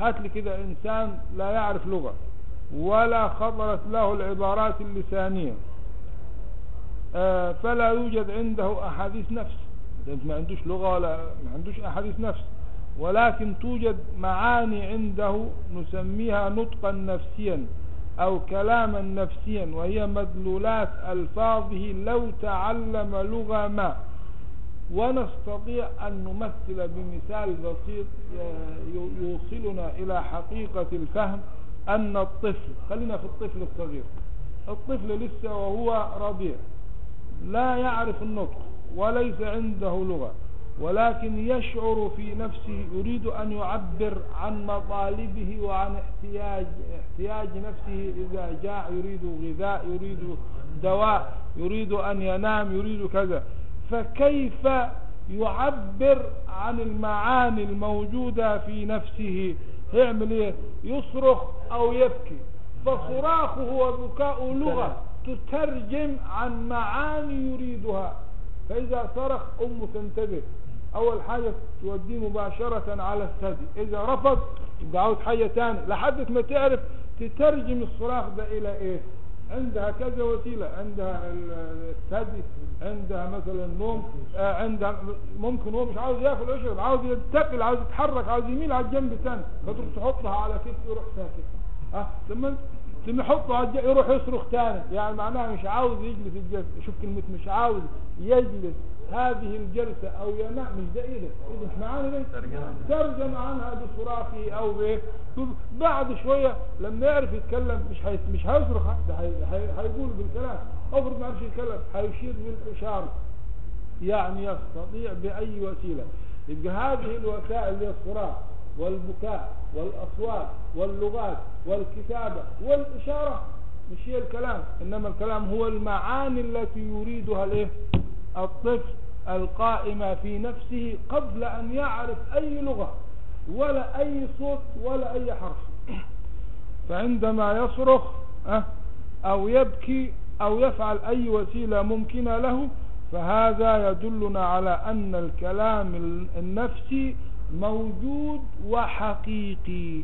هات لي كده إنسان لا يعرف لغة. ولا خطرت له العبارات اللسانية. آه، فلا يوجد عنده أحاديث نفس. ما عندوش لغة ولا ما عندوش أحاديث نفس. ولكن توجد معاني عنده نسميها نطقا نفسيا أو كلاما نفسيا وهي مدلولات ألفاظه لو تعلم لغة ما. ونستطيع أن نمثل بمثال بسيط ي- يوصلنا إلى حقيقة الفهم أن الطفل خلينا في الطفل الصغير. الطفل لسه وهو رضيع لا يعرف النطق وليس عنده لغة ولكن يشعر في نفسه يريد أن يعبر عن مطالبه وعن احتياج احتياج نفسه. إذا جاء يريد غذاء يريد دواء يريد أن ينام يريد كذا. فكيف يعبر عن المعاني الموجودة في نفسه؟ يعمل إيه؟ يصرخ أو يبكي. فصراخه وبكاء لغة تترجم عن معاني يريدها. فإذا صرخ أمه تنتبه. أول حاجة توديه مباشرة على الثدي إذا رفض يبقى حاجة تاني لحد ما تعرف تترجم الصراخ ده إلى إيه؟ عندها كذا وسيلة عندها ال- الثدي عندها مثلا النوم آه، عندها ممكن هو مش عاوز ياكل يشرب عاوز يتقل عاوز يتحرك عاوز يميل على الجنب الثاني فتروح تحطها على كتفه يروح ساكت. آه لما لما يحطه على يروح يصرخ تاني يعني معناها مش عاوز يجلس الجلسة شوف كلمة مش عاوز يجلس. هذه الجلسة أو ينام مش ده إيه ده إيه مش معانا. ترجم عنها بصراخه أو بايه بعد شوية لما يعرف يتكلم مش هي... مش هيصرخ ده هي... هي... هيقول بالكلام. أفرض ما يعرفش يتكلم هيشير بالاشارة يعني يستطيع بأي وسيلة. يبقى هذه الوسائل هي الصراخ والبكاء والأصوات واللغات والكتابة والإشارة. مش هي الكلام إنما الكلام هو المعاني التي يريدها الإيه؟ الطفل القائمة في نفسه قبل أن يعرف أي لغة ولا أي صوت ولا أي حرف. فعندما يصرخ أو يبكي أو يفعل أي وسيلة ممكنة له فهذا يدلنا على أن الكلام ال- النفسي موجود وحقيقي.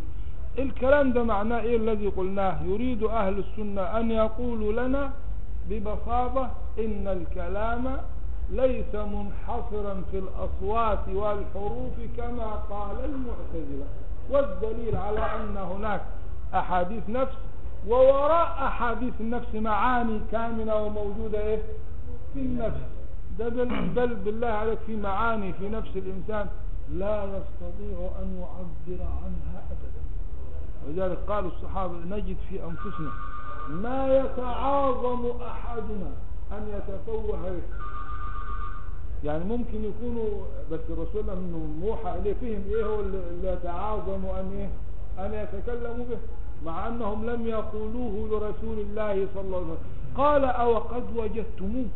الكلام ده معناه إيه الذي قلناه؟ يريد أهل السنة أن يقولوا لنا ببساطة إن الكلام ليس منحصرا في الأصوات والحروف كما قال المعتزلة. والدليل على أن هناك أحاديث نفس ووراء أحاديث النفس معاني كامنة وموجودة إيه؟ في النفس. ده بل, بل بالله عليك في معاني في نفس الإنسان لا يستطيع أن يعبر عنها أبدا. ولذلك قالوا الصحابة نجد في أنفسنا ما يتعاظم أحدنا أن يتفوه به يعني ممكن يكونوا بس الرسول انه موحى إليه فهم إيه هو اللي يتعاظم أن إيه؟ أن يتكلموا به مع أنهم لم يقولوه لرسول الله صلى الله عليه وسلم. قال أو قد وجدتموه؟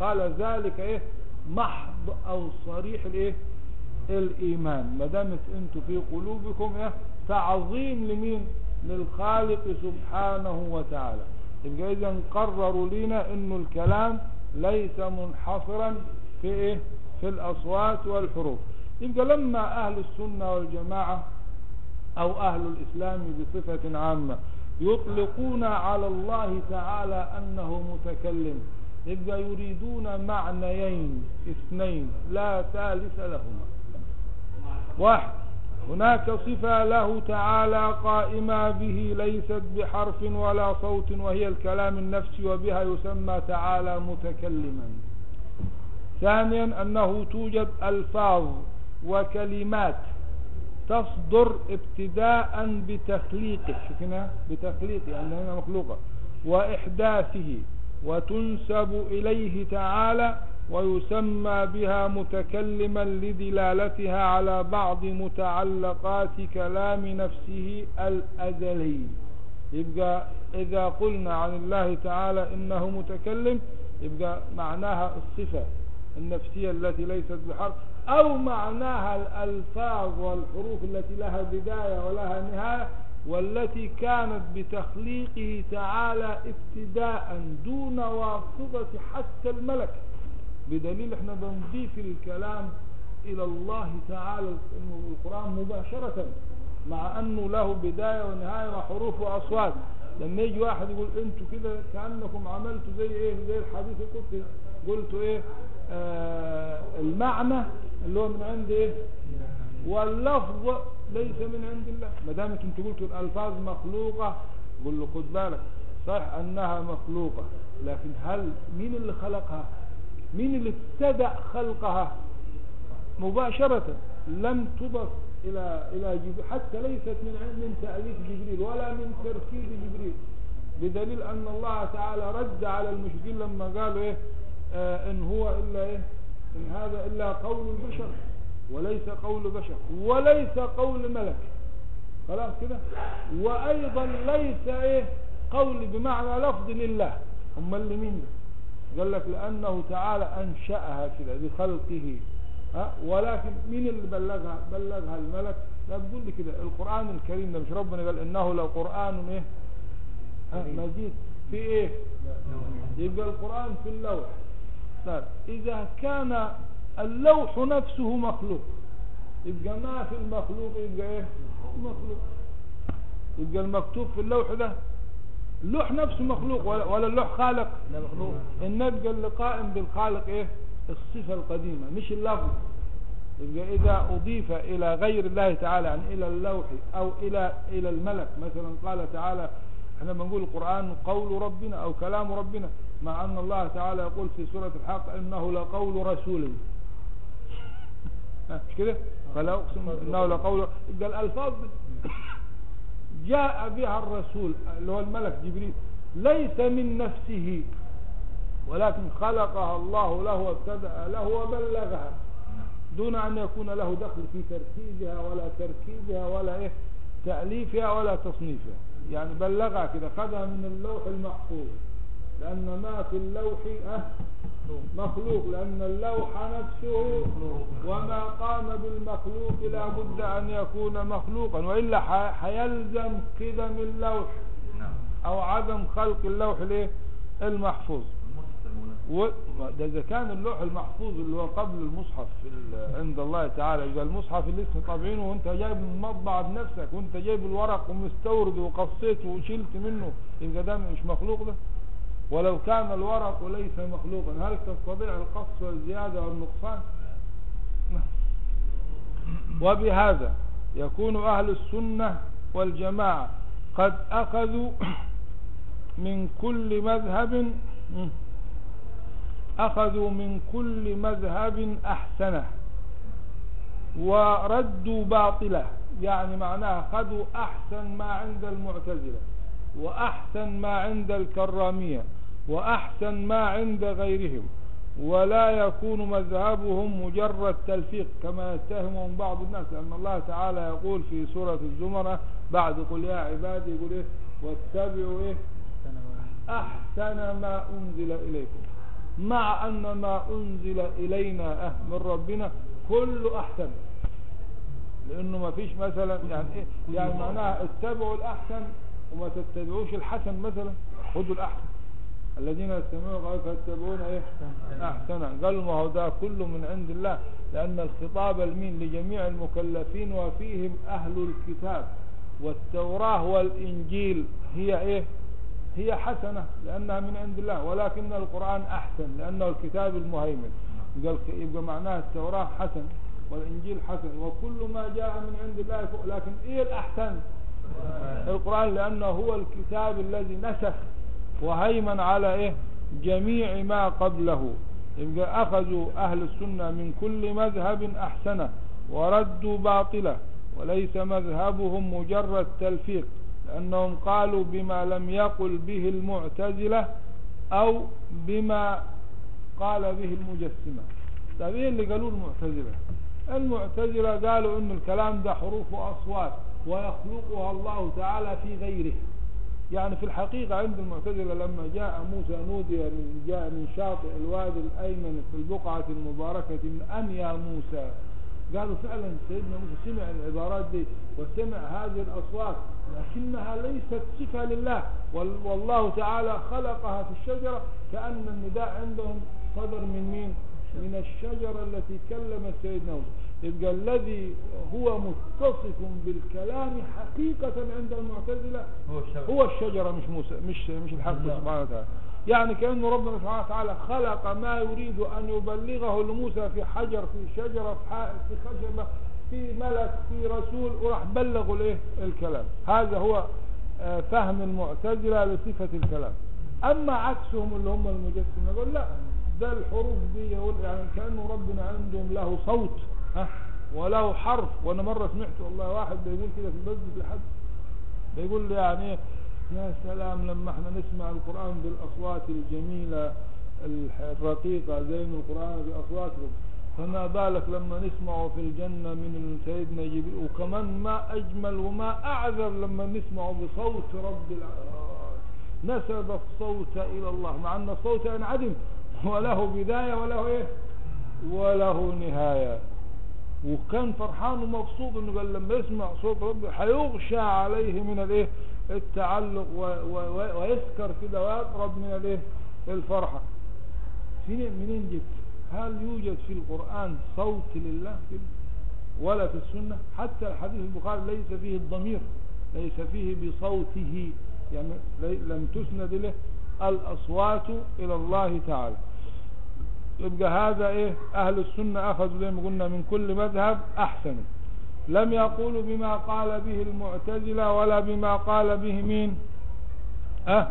قال ذلك إيه؟ محض أو صريح الإيه؟ الإيمان. ما دامت أنتوا في قلوبكم إيه؟ تعظيم لمين؟ للخالق سبحانه وتعالى. يبقى اذا قرروا لنا إنه الكلام ليس منحصرا في إيه؟ في الأصوات والحروف. يبقى لما أهل السنة والجماعة أو أهل الإسلام بصفة عامة يطلقون على الله تعالى أنه متكلم يبقى يريدون معنيين اثنين لا ثالث لهما. واحد. هناك صفة له تعالى قائمة به ليست بحرف ولا صوت وهي الكلام النفسي وبها يسمى تعالى متكلما. ثانيا أنه توجد ألفاظ وكلمات تصدر ابتداء بتخليقه. شفنا بتخليقه أنها مخلوقة. وإحداثه وتنسب إليه تعالى ويسمى بها متكلما لدلالتها على بعض متعلقات كلام نفسه الأزلي. يبقى إذا قلنا عن الله تعالى إنه متكلم يبقى معناها الصفة النفسية التي ليست بحرف أو معناها الألفاظ والحروف التي لها بداية ولها نهاية والتي كانت بتخليقه تعالى ابتداء دون واسطة حتى الملك. بدليل إحنا بنضيف الكلام إلى الله تعالى القرآن مباشرة مع أنه له بداية ونهاية وحروف وأصوات. لما يجي واحد يقول أنتوا كده كأنكم عملتوا زي إيه زي الحديث القدسي. قلتوا إيه؟ آه المعنى اللي هو من عند إيه؟ واللفظ ليس من عند الله. ما دام أنتوا قلتوا الألفاظ مخلوقة قل له خد بالك. صح أنها مخلوقة لكن هل مين اللي خلقها؟ مين اللي ابتدأ خلقها مباشرة لم تضف إلى إلى جبريل حتى ليست من من تأليف جبريل ولا من تركيب جبريل. بدليل أن الله تعالى رد على المشركين لما قالوا إيه؟ آه إن هو إلا إيه؟ إن هذا إلا قول البشر وليس قول بشر وليس قول ملك. خلاص كده؟ وأيضا ليس إيه؟ قول بمعنى لفظ لله. هم اللي مين؟ قال لك لأنه تعالى أنشأها كده بخلقه ها؟ ولكن مين اللي بلغها بلغها الملك؟ لا بقول لي كده القرآن الكريم ده مش ربنا قال إنه لقرآن إيه؟ ها؟ مجيد. في إيه؟ يبقى القرآن في اللوح. طيب إذا كان اللوح نفسه مخلوق يبقى ما في المخلوق يبقى إيه؟ مخلوق يبقى المكتوب في اللوح ده اللوح نفسه مخلوق ولا ولا اللوح خالق؟ لا مخلوق. النبي اللي قائم بالخالق إيه؟ الصفة القديمة مش اللفظ. يبقى إذا أضيف إلى غير الله تعالى يعني إلى اللوح أو إلى إلى الملك مثلا قال تعالى إحنا بنقول القرآن قول ربنا أو كلام ربنا مع أن الله تعالى يقول في سورة الحق إنه لقول رسول. مش كده؟ فلا أقسم إنه لقول يبقى الألفاظ جاء بها الرسول اللي هو الملك جبريل ليس من نفسه ولكن خلقها الله له وابتدأ له وبلغها. دون أن يكون له دخل في تركيبها ولا تركيبها ولا إيه تأليفها ولا تصنيفها. يعني بلغها كده خدها من اللوح المحفوظ. لأن ما في اللوح مخلوق لأن اللوح نفسه وما قام بالمخلوق لا بد أن يكون مخلوقا وإلا حيلزم قدم اللوح أو عدم خلق اللوح المحفوظ المصحف المناسب و... ده إذا كان اللوح المحفوظ اللي هو قبل المصحف. عند الله تعالى يبقى المصحف اللي لسه طابعينه وأنت جايب من المطبعة بنفسك وأنت جايب الورق ومستورد وقصيته وشلت منه يبقى ده مش مخلوق ده ولو كان الورق ليس مخلوقا. هل تستطيع القص والزيادة والنقصان؟ وبهذا يكون أهل السنة والجماعة قد أخذوا من كل مذهب أخذوا من كل مذهب أحسنه وردوا باطله يعني معناها خذوا أحسن ما عند المعتزلة وأحسن ما عند الكرامية. وأحسن ما عند غيرهم ولا يكون مذهبهم مجرد تلفيق كما يتهمهم بعض الناس لأن الله تعالى يقول في سورة الزمرة بعد قل يا عبادي يقول إيه؟ واتبعوا إيه؟ أحسن ما أنزل إليكم. مع أن ما أنزل إلينا أه من ربنا كله أحسن. لأنه ما فيش مثلا يعني إيه؟ يعني معناها اتبعوا الأحسن وما تتبعوش الحسن مثلا خذوا الأحسن. الذين يستمعون قالوا فيتبعون إيه؟ أحسن. قالوا ما هو ده كله من عند الله لأن الخطاب المين لجميع المكلفين وفيهم أهل الكتاب والتوراة والإنجيل هي إيه؟ هي حسنة لأنها من عند الله ولكن القرآن أحسن لأنه الكتاب المهيمن. يبقى يبقى معناها التوراة حسن والإنجيل حسن وكل ما جاء من عند الله لكن إيه الأحسن؟ القرآن لأنه هو الكتاب الذي نسخ وهيمن على إيه؟ جميع ما قبله. يبقى أخذوا أهل السنة من كل مذهب احسنه وردوا باطله وليس مذهبهم مجرد تلفيق لأنهم قالوا بما لم يقل به المعتزلة أو بما قال به المجسمة. طيب إيه اللي قالوه المعتزلة؟ المعتزلة قالوا إن الكلام ده حروف وأصوات ويخلقها الله تعالى في غيره. يعني في الحقيقة عند المعتزلة لما جاء موسى نودي من جاء من شاطئ الوادي الأيمن في البقعة المباركة من أن يا موسى. قالوا فعلا سيدنا موسى سمع العبارات دي وسمع هذه الأصوات لكنها ليست صفة لله. وال- والله تعالى خلقها في الشجرة كأن النداء عندهم صدر من مين؟ من الشجرة التي كلمت سيدنا موسى. يبقى الذي هو متصف بالكلام حقيقة عند المعتزلة هو الشباب هو الشجرة مش موسى مش مش الحق. سبحانه وتعالى. يعني كأن ربنا سبحانه وتعالى خلق ما يريد أن يبلغه لموسى في حجر في شجرة في, في خشبة في ملك في رسول وراح بلغوا الإيه؟ الكلام. هذا هو آه، فهم المعتزلة لصفة الكلام. أما عكسهم اللي هم المجسمة يقول لا. ده الحروف دي يعني كأنه ربنا عندهم له صوت ها وله حرف. وأنا مرة سمعت والله واحد بيقول كده في المسجد لحد بيقول يعني إيه، يا سلام لما إحنا نسمع القرآن بالأصوات الجميلة الرقيقة زي من القرآن بأصواتهم. فما بالك لما نسمعه في الجنة من سيدنا جبريل؟ وكمان ما أجمل وما أعذب لما نسمعه بصوت رب الع- نسب الصوت إلى الله مع أن الصوت ينعدم وله بداية وله إيه؟ وله نهاية. وكان فرحان ومبسوط إنه قال لما يسمع صوت ربي هيغشى عليه من الإيه؟ التعلق و و و ويسكر كده ويقرب من الإيه؟ الفرحة. منين جبت؟ هل يوجد في القرآن صوت لله؟ ولا في السنة؟ حتى الحديث البخاري ليس فيه الضمير ليس فيه بصوته. يعني لم تسند له الأصوات إلى الله تعالى. يبقى هذا إيه؟ أهل السنة أخذوا زي ما قلنا من كل مذهب احسن لم يقولوا بما قال به المعتزلة ولا بما قال به مين؟ أه؟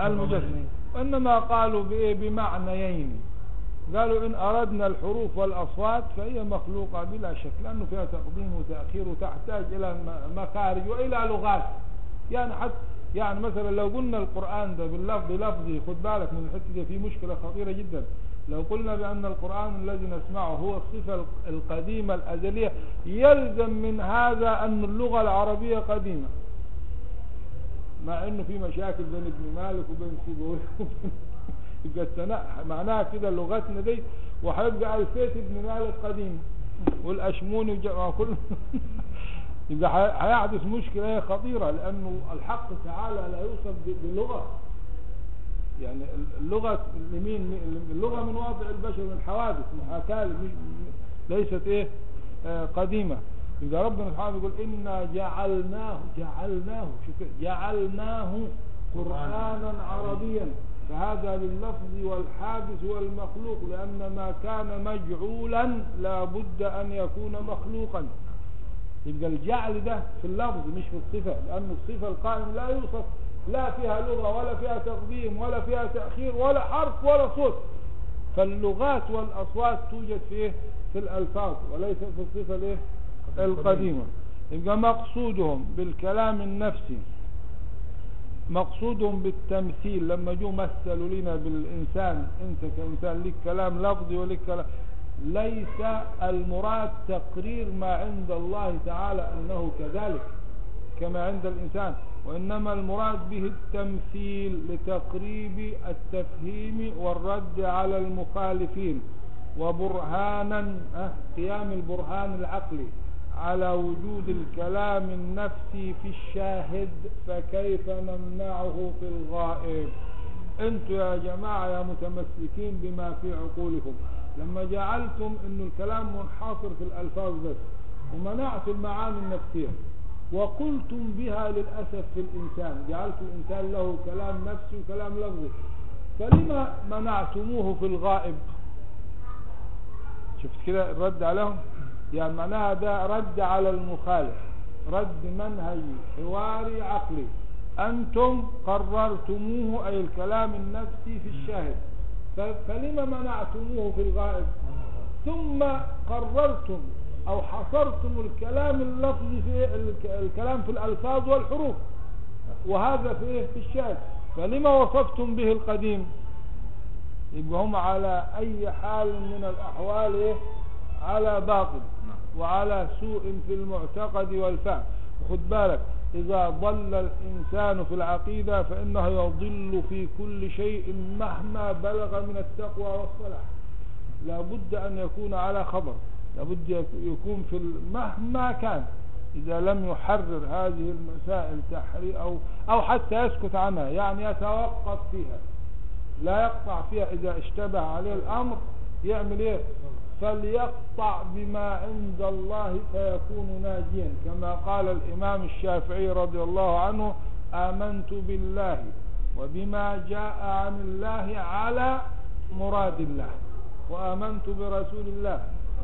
المجسم. وانما قالوا بإيه؟ بمعنيين. قالوا إن أردنا الحروف والأصوات فهي مخلوقة بلا شك لأنه فيها تقديم وتأخير وتحتاج إلى م- مخارج وإلى لغات. يعني حتى يعني مثلا لو قلنا القرآن ده باللفظ بلفظه خد بالك من الحتة دي في مشكلة خطيرة جدا. لو قلنا بأن القرآن الذي نسمعه هو الصفة القديمة الأزلية يلزم من هذا أن اللغة العربية قديمة. مع إنه في مشاكل بين ابن مالك وبين سيبويه معناها كده لغتنا دي وهيبقى ألفية ابن مالك قديم والأشموني وج- كل يبقى هي- هيحدث مشكلة خطيرة لأنه الحق تعالى لا يوصف ب- بلغة. يعني اللغة لمين اللغة من واقع البشر من حوادث محاكاة ليست إيه؟ آه قديمة. يبقى ربنا سبحانه يقول إنا جعلناه جعلناه جعلناه قرآنا عربيا. فهذا لللفظ والحادث والمخلوق لأن ما كان مجعولا لا بد أن يكون مخلوقا. يبقى الجعل ده في اللفظ مش في الصفة لأن الصفة القائم لا يوصف. لا فيها لغة ولا فيها تقديم ولا فيها تأخير ولا حرف ولا صوت. فاللغات والأصوات توجد في إيه؟ في الألفاظ وليس في الصفة؟ القديمة. يبقى مقصودهم بالكلام النفسي مقصودهم بالتمثيل. لما جو مثلوا لنا بالإنسان أنت كإنسان لك كلام لفظي ولك كلام. ليس المراد تقرير ما عند الله تعالى أنه كذلك كما عند الإنسان. وإنما المراد به التمثيل لتقريب التفهيم والرد على المخالفين وبرهانا قيام البرهان العقلي على وجود الكلام النفسي في الشاهد فكيف نمنعه في الغائب؟ أنتوا يا جماعة يا متمسكين بما في عقولكم. لما جعلتم إنه الكلام منحصر في الألفاظ بس ومنعتوا المعاني النفسية. وقلتم بها للأسف في الإنسان. جعلت الإنسان له كلام نفسي وكلام لفظي. فلما منعتموه في الغائب؟ شفت كده الرد عليهم؟ يعني معناها ده رد على المخالف. رد منهجي حواري عقلي. أنتم قررتموه أي الكلام النفسي في الشاهد. فلما منعتموه في الغائب؟ ثم قررتم أو حصرتم الكلام اللفظي في الك- الكلام في الألفاظ والحروف. وهذا في إيه؟ في الشاهد فلما وصفتم به القديم؟ يبقى هم على أي حال من الأحوال إيه؟ على باطل. نعم. وعلى سوء في المعتقد والفهم. وخد بالك إذا ضل الإنسان في العقيدة فإنه يضل في كل شيء مهما بلغ من التقوى والصلاح. لا بد أن يكون على خبر. لا بد يك- يكون في مهما كان. إذا لم يحرر هذه المسائل تحرير أو, أو حتى يسكت عنها يعني يتوقف فيها. لا يقطع فيها. إذا اشتبه عليه الأمر يعمل إيه؟ فليقطع بما عند الله فيكون ناجيا. كما قال الإمام الشافعي رضي الله عنه آمنت بالله وبما جاء عن الله على مراد الله وآمنت برسول الله.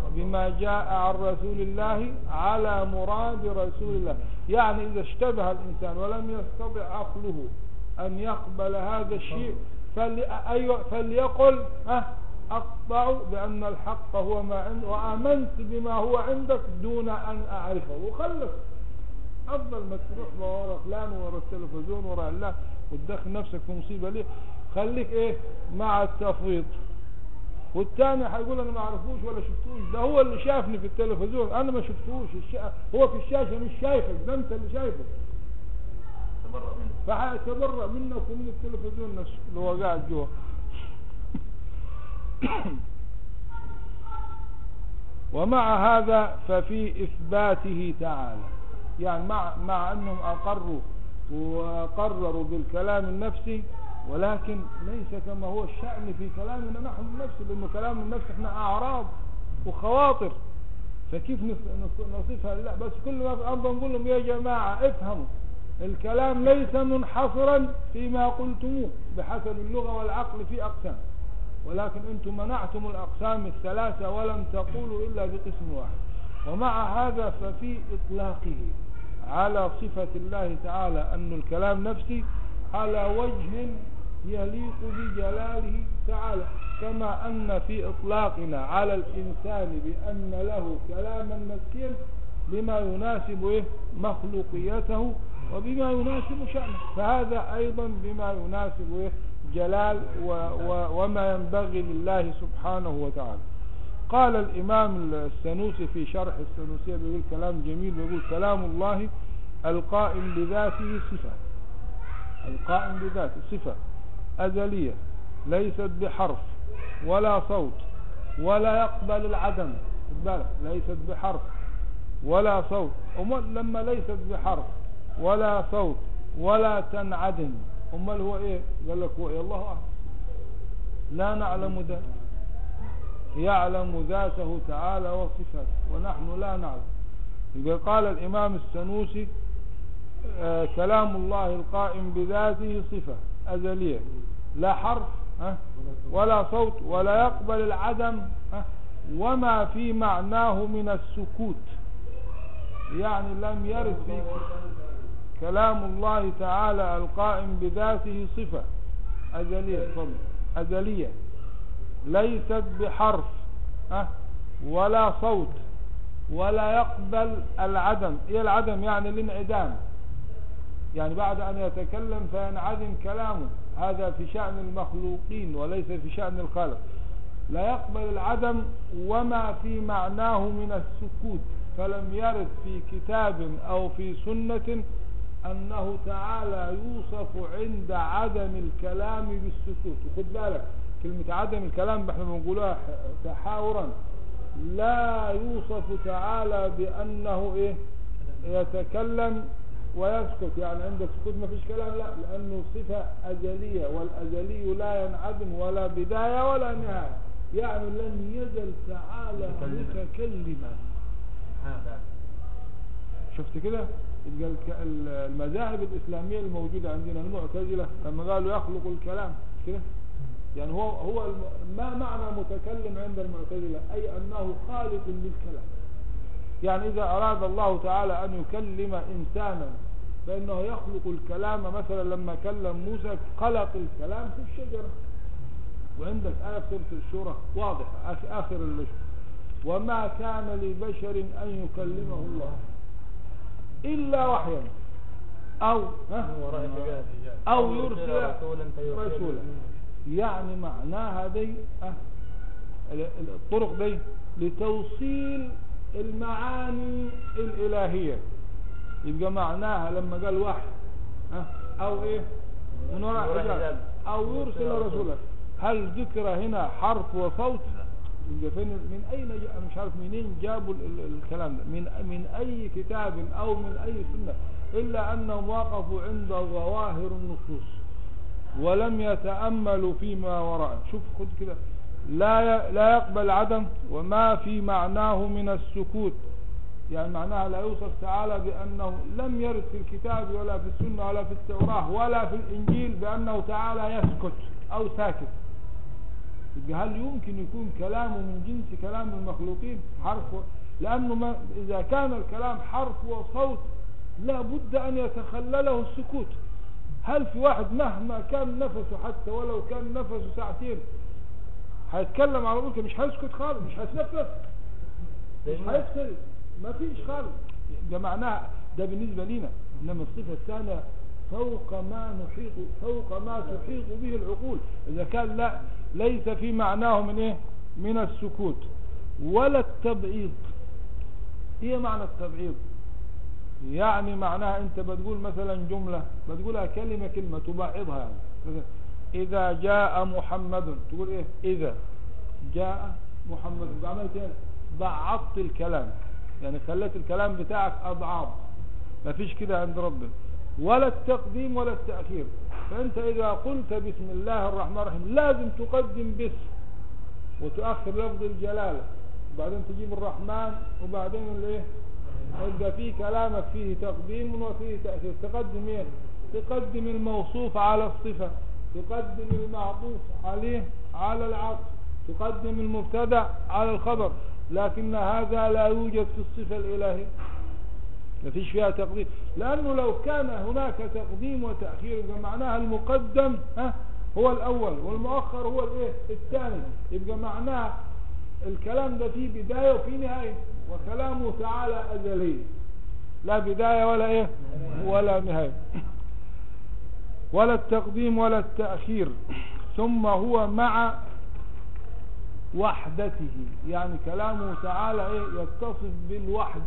وبما جاء عن رسول الله على مراد رسول الله. يعني إذا اشتبه الإنسان ولم يستطع عقله أن يقبل هذا الشيء أيوة فليقل أقطع بأن الحق هو ما عند وآمنت بما هو عندك دون أن أعرفه. وخلص. أفضل ما تروح ورا فلان ورا التلفزيون ورا الله وتدخل نفسك في مصيبة ليه؟ خليك إيه؟ مع التفويض. والتاني هيقول أنا ما اعرفوش ولا شفتوش. ده هو اللي شافني في التلفزيون. أنا ما شفتوش. الشا... هو في الشاشة مش شايفك. ده أنت اللي شايفه. فهيتبرأ منك ومن التلفزيون نفسه اللي هو قاعد جوا. ومع هذا ففي إثباته تعالى. يعني مع, مع أنهم أقروا وقرروا بالكلام النفسي ولكن ليس كما هو الشأن في كلامنا. نحن النفسي لأنه كلام النفس إحنا أعراض وخواطر. فكيف نص- نص- نصفها لله بس كل ما في نقول لهم يا جماعة افهموا. الكلام ليس منحصرا فيما قلتموه بحسب اللغة والعقل في أقسام. ولكن أنتم منعتم الأقسام الثلاثة ولم تقولوا إلا بقسم واحد. ومع هذا ففي إطلاقه على صفة الله تعالى أن الكلام نفسي على وجه يليق بجلاله تعالى كما أن في إطلاقنا على الإنسان بأن له كلاما نفسيا بما يناسب إيه؟ مخلوقيته وبما يناسب شأنه فهذا أيضا بما يناسب إيه؟ جلال و و وما ينبغي لله سبحانه وتعالى قال الإمام السنوسي في شرح السنوسية بيقول كلام جميل بيقول كلام الله القائم بذاته صفة القائم بذاته صفة أزلية ليست بحرف ولا صوت ولا يقبل العدم. بالك ليست بحرف ولا صوت. أمال لما ليست بحرف ولا صوت ولا تنعدم. أمال هو إيه؟ قال لك هو إيه؟ الله أعلم. لا نعلم ذلك يعلم ذاته تعالى وصفاته ونحن لا نعلم. قال الإمام السنوسي آه، كلام الله القائم بذاته صفة. أزلية. لا حرف ولا صوت ولا يقبل العدم وما في معناه من السكوت. يعني لم يرد في كلام الله تعالى القائم بذاته صفة. أزلية. أزلية. ليست بحرف ولا صوت ولا يقبل العدم. إيه العدم؟ يعني الانعدام. يعني بعد أن يتكلم فينعدم كلامه. هذا في شأن المخلوقين وليس في شأن الخالق. لا يقبل العدم وما في معناه من السكوت. فلم يرد في كتاب أو في سنة أنه تعالى يوصف عند عدم الكلام بالسكوت. وخد بالك كلمة عدم الكلام إحنا بنقولها تحاورا. لا يوصف تعالى بأنه إيه؟ يتكلم ويسكت. يعني عند السكوت ما فيش كلام؟ لا لأنه صفة أزلية والأزلي لا ينعدم ولا بداية ولا نهاية. يعني لن يزل تعالى متكلما. شفت كده؟ المذاهب الإسلامية الموجودة عندنا المعتزلة لما قالوا يخلق الكلام كده؟ يعني هو هو ما معنى متكلم عند المعتزلة؟ أي أنه خالق للكلام. يعني إذا أراد الله تعالى أن يكلم إنسانا فإنه يخلق الكلام مثلا لما كلم موسى خلق الكلام في الشجرة. وعندك آية في سورة الشورى واضح آخ- آخر الشورى وما كان لبشر أن يكلمه الله إلا وحيا. أو أو يرسل رسولا. يعني معناها دي ال- ال- الطرق دي لتوصيل المعاني الإلهية. يبقى معناها لما قال وحي أه أو إيه؟ من وراء حجاب. أو يرسل رسولا هل ذكر هنا حرف وصوت؟ يبقى فين؟ من أين جاء؟ مش عارف منين جابوا ال- ال- الكلام ده. من من أي كتاب أو من أي سنة. إلا أنهم وقفوا عند ظواهر النصوص. ولم يتأملوا فيما وراء. شوف خد كده. لا لا يقبل عدم وما في معناه من السكوت. يعني معناها لا يوصف تعالى بأنه لم يرد في الكتاب ولا في السنة ولا في التوراة ولا في الإنجيل بأنه تعالى يسكت أو ساكت. هل يمكن يكون كلامه من جنس كلام المخلوقين حرف و... لأنه ما إذا كان الكلام حرف وصوت لا بد أن يتخلله السكوت. هل في واحد مهما كان نفسه حتى ولو كان نفسه ساعتين هيتكلم على طول مش هيسكت خالص مش هيتنفس. مش هيفصل. ما فيش خالص. ده معناه ده بالنسبة لنا إنما الصفة الثانية فوق ما نحيط فوق ما تحيط به العقول. إذا كان لا ليس في معناه من إيه؟ من السكوت. ولا التبعيض. هي معنى التبعيض. يعني معناها أنت بتقول مثلا جملة بتقولها كلمة كلمة تبعضها يعني. إذا جاء محمد تقول إيه؟ إذا جاء محمد. عملت إيه بعضت الكلام. يعني خليت الكلام بتاعك أضعاف. ما فيش كده عند ربنا. ولا التقديم ولا التأخير. فأنت إذا قلت بسم الله الرحمن الرحيم لازم تقدم باسم وتؤخر لفظ الجلالة. وبعدين تجيب الرحمن وبعدين الايه يبقى في كلامك فيه تقديم وفيه تأخير. تقدم إيه؟ تقدم الموصوف على الصفة. تقدم المعطوف عليه على العطف تقدم المبتدأ على الخبر لكن هذا لا يوجد في الصفة الإلهية. ما فيش فيها تقديم. لأنه لو كان هناك تقديم وتأخير يبقى معناها المقدم ها هو الأول والمؤخر هو الإيه؟ الثاني. يبقى معناها الكلام ده فيه بداية وفيه نهاية وكلامه تعالى أزلي لا بداية ولا إيه؟ ولا نهاية. ولا التقديم ولا التأخير ثم هو مع وحدته. يعني كلامه تعالى إيه؟ يتصف بالوحد.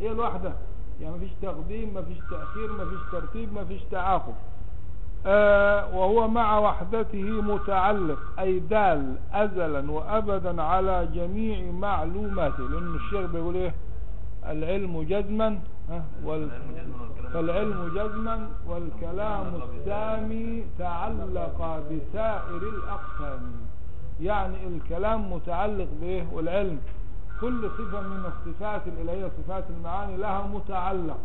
إيه الوحدة؟ يعني مفيش تقديم مفيش تأخير مفيش ترتيب مفيش تعاقب. آه وهو مع وحدته متعلق أي دال أزلا وأبدا على جميع معلوماته. لأن الشيخ بيقول إيه؟ العلم جزما وال فالعلم جزما والكلام السامي تعلق بسائر الأقسام. يعني الكلام متعلق بإيه والعلم. كل صفة من الصفات الإلهية صفات المعاني لها متعلق.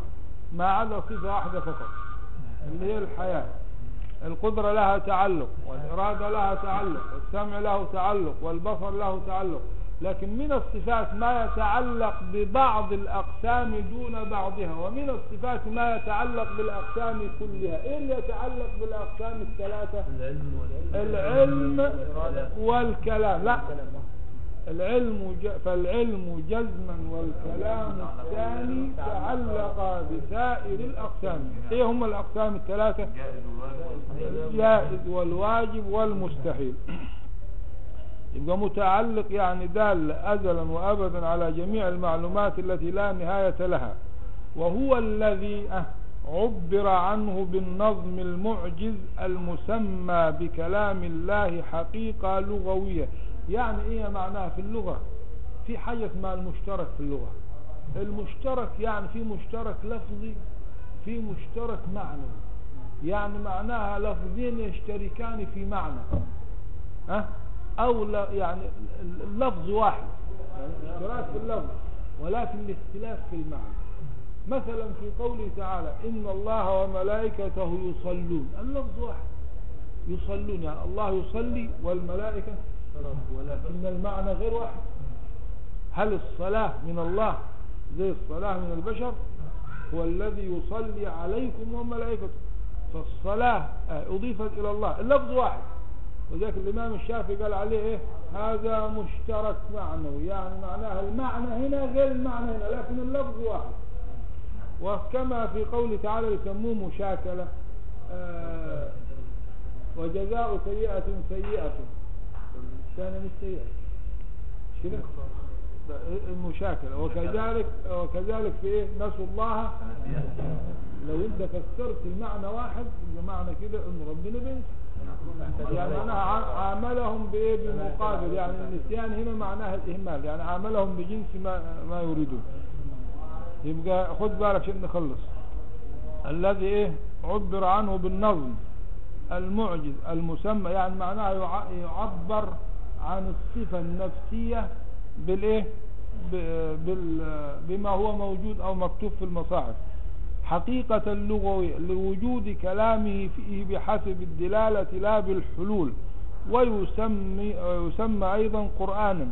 ما عدا صفة واحدة فقط اللي هي الحياة. القدرة لها تعلق والإرادة لها تعلق والسمع له تعلق والبصر له تعلق. لكن من الصفات ما يتعلق ببعض الأقسام دون بعضها ومن الصفات ما يتعلق بالأقسام كلها. إيه اللي يتعلق بالأقسام الثلاثة؟ العلم والكلام. لا. العلم ج... فالعلم جزما والكلام الثاني تعلق بسائر الأقسام. إيه هم الأقسام الثلاثة؟ الجائز والواجب والمستحيل. يبقى متعلق يعني دال أزلا وأبدا على جميع المعلومات التي لا نهاية لها. وهو الذي أه، عبر عنه بالنظم المعجز المسمى بكلام الله حقيقة لغوية. يعني إيه معناها في اللغة؟ في حاجة اسمها المشترك في اللغة. المشترك يعني في مشترك لفظي في مشترك معنوي. يعني معناها لفظين يشتركان في معنى. ها أو يعني اللفظ واحد. اشتراك في اللفظ ولكن الاختلاف في المعنى. مثلا في قوله تعالى إن الله وملائكته يصلون. اللفظ واحد. يصلون يعني الله يصلي والملائكة ولكن المعنى غير واحد. هل الصلاة من الله زي الصلاة من البشر؟ هو الذي يصلي عليكم وملائكته. فالصلاة أضيفت إلى الله. اللفظ واحد. وذلك الإمام الشافعي قال عليه إيه؟ هذا مشترك معنوي يعني معناها المعنى هنا غير المعنى هنا لكن اللفظ واحد. وكما في قوله تعالى يسموه مشاكلة آه وجزاء سيئة سيئة. كان مش سيئة المشاكلة وكذلك وكذلك في إيه؟ نسوا الله. لو أنت فسرت المعنى واحد يبقى معنى كده ان ربنا بينسى يعني ع- عاملهم بإيه؟ بمقابل. يعني النسيان هنا معناها الإهمال. يعني عاملهم بجنس ما ما يريدون. يبقى خد بالك عشان نخلص الذي إيه؟ عبر عنه بالنظم. المعجز المسمى. يعني معناها يع- يعبر عن الصفة النفسية بالإيه؟ ب- بال بما هو موجود أو مكتوب في المصاحف. حقيقة اللغوية لوجود كلامه فيه بحسب الدلالة لا بالحلول ويسمي ويسمى أيضا قرآنا.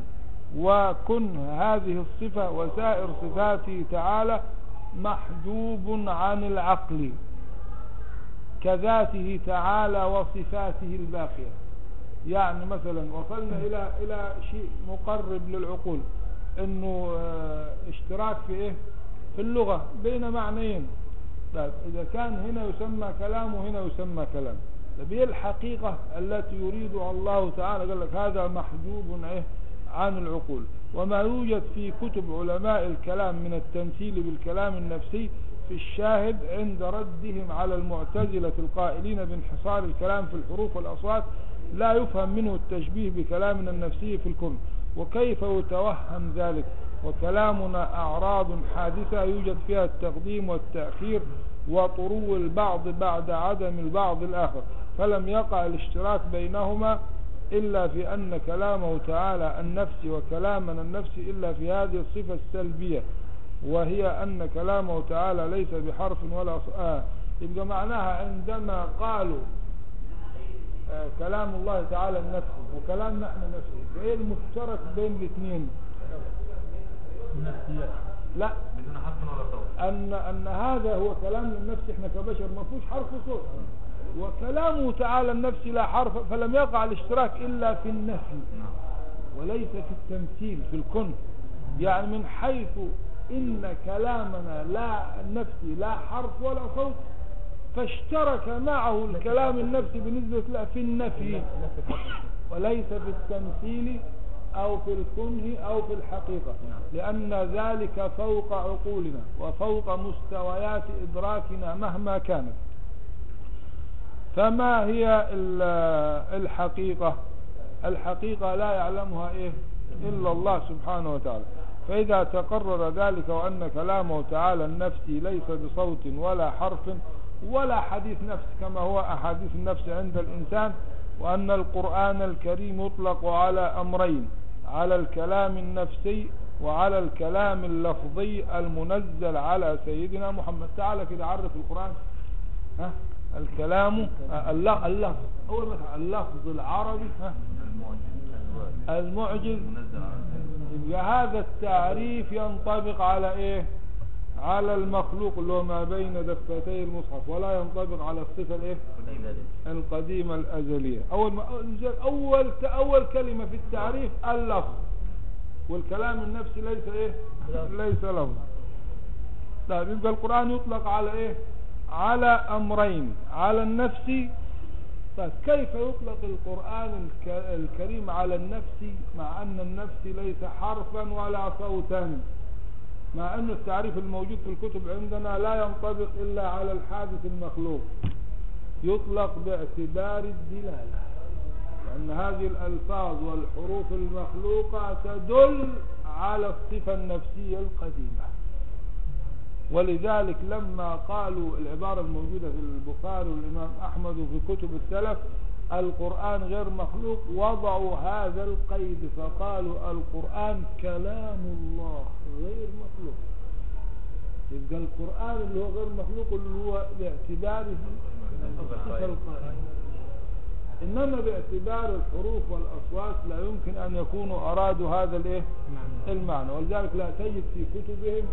وكن هذه الصفة وسائر صفاته تعالى محجوب عن العقل كذاته تعالى وصفاته الباقية. يعني مثلا وصلنا إلى إلى شيء مقرب للعقول إنه آه، اشتراك في إيه؟ في اللغة بين معنيين. طيب إذا كان هنا يسمى كلام وهنا يسمى كلام. طيب هي الحقيقة التي يريدها الله تعالى قال لك هذا محجوب عن العقول. وما يوجد في كتب علماء الكلام من التمثيل بالكلام النفسي في الشاهد عند ردهم على المعتزلة القائلين بانحصار الكلام في الحروف والأصوات لا يفهم منه التشبيه بكلامنا النفسي في الكون. وكيف يتوهم ذلك؟ وكلامنا أعراض حادثة يوجد فيها التقديم والتأخير وطرو البعض بعد عدم البعض الآخر فلم يقع الاشتراك بينهما إلا في أن كلامه تعالى النفسي وكلامنا النفسي إلا في هذه الصفة السلبية وهي أن كلامه تعالى ليس بحرف ولا. آه. يبقى معناها عندما قالوا آه كلام الله تعالى النفسي وكلام نحن نفسي إيه المشترك بين الاثنين لا. بدون حرف ولا صوت. أن أن هذا هو كلام النفس إحنا كبشر ما فيهوش حرف وصوت. وكلامه تعالى النفسي لا حرف فلم يقع الاشتراك إلا في النفي. وليس في التمثيل في الكن. يعني من حيث إن كلامنا لا النفسي لا حرف ولا صوت فاشترك معه الكلام النفسي بالنسبة له في النفي. وليس في التمثيل أو في الكنه أو في الحقيقة. لأن ذلك فوق عقولنا وفوق مستويات إدراكنا مهما كانت. فما هي ال- الحقيقة؟ الحقيقة لا يعلمها إيه؟ إلا الله سبحانه وتعالى. فإذا تقرر ذلك وأن كلامه تعالى النفسي ليس بصوت ولا حرف ولا حديث نفس كما هو أحاديث النفس عند الإنسان وأن القرآن الكريم يطلق على أمرين. على الكلام النفسي وعلى الكلام اللفظي المنزل على سيدنا محمد. تعالى كده عرف القرآن. ها؟ الكلام الل- اللفظ اللفظ العربي ها؟ المعجز. هذا التعريف ينطبق على إيه؟ على المخلوق اللي هو ما بين دفتي المصحف ولا ينطبق على الصفة الإيه؟ القديمة الأزلية. أول ما أول أول كلمة في التعريف اللفظ. والكلام النفسي ليس إيه؟ ليس لفظ. طيب يبقى القرآن يطلق على إيه؟ على أمرين على النفس. طيب كيف يطلق القرآن الك- الكريم على النفس مع أن النفس ليس حرفا ولا صوتا؟ مع أن التعريف الموجود في الكتب عندنا لا ينطبق إلا على الحادث المخلوق. يطلق باعتبار الدلالة. لأن هذه الألفاظ والحروف المخلوقة تدل على الصفة النفسية القديمة. ولذلك لما قالوا العبارة الموجودة في البخاري والإمام أحمد وفي كتب السلف القرآن غير مخلوق وضعوا هذا القيد فقالوا القرآن كلام الله غير مخلوق. يبقى القرآن اللي هو غير مخلوق اللي هو باعتباره الصفة القائمة إنما باعتبار الحروف والأصوات لا يمكن أن يكونوا أرادوا هذا الإيه؟ المعنى. ولذلك لا تجد في كتبهم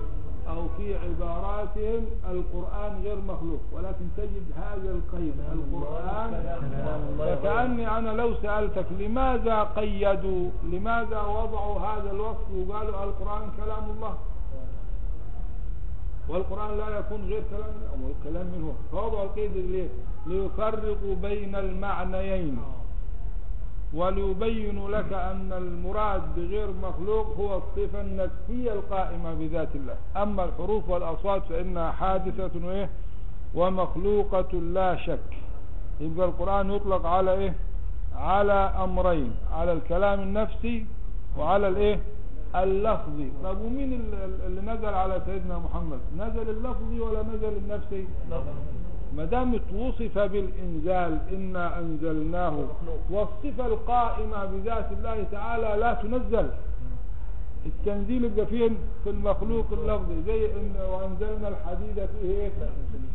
أو في عباراتهم القرآن غير مخلوق ولكن تجد هذا القيد القرآن فكأني أنا لو سألتك لماذا قيدوا لماذا وضعوا هذا الوصف وقالوا القرآن كلام الله؟ والقرآن لا يكون غير كلام الله الكلام منه. فوضعوا القيد ليه؟ ليفرقوا بين المعنيين. وليبين لك أن المراد بغير مخلوق هو الصفة النفسية القائمة بذات الله. أما الحروف والأصوات فإنها حادثة وإيه؟ ومخلوقة لا شك. يبقى القرآن يطلق على إيه؟ على أمرين على الكلام النفسي وعلى الإيه؟ اللفظي. طب ومين ال- اللي نزل على سيدنا محمد؟ نزل اللفظي ولا نزل النفسي؟ ما دام وصف بالإنزال إنا أنزلناه. والصفة القائمة بذات الله تعالى لا تنزل. التنزيل يبقى فين في المخلوق اللفظي زي إن وأنزلنا الحديد فيه إيه؟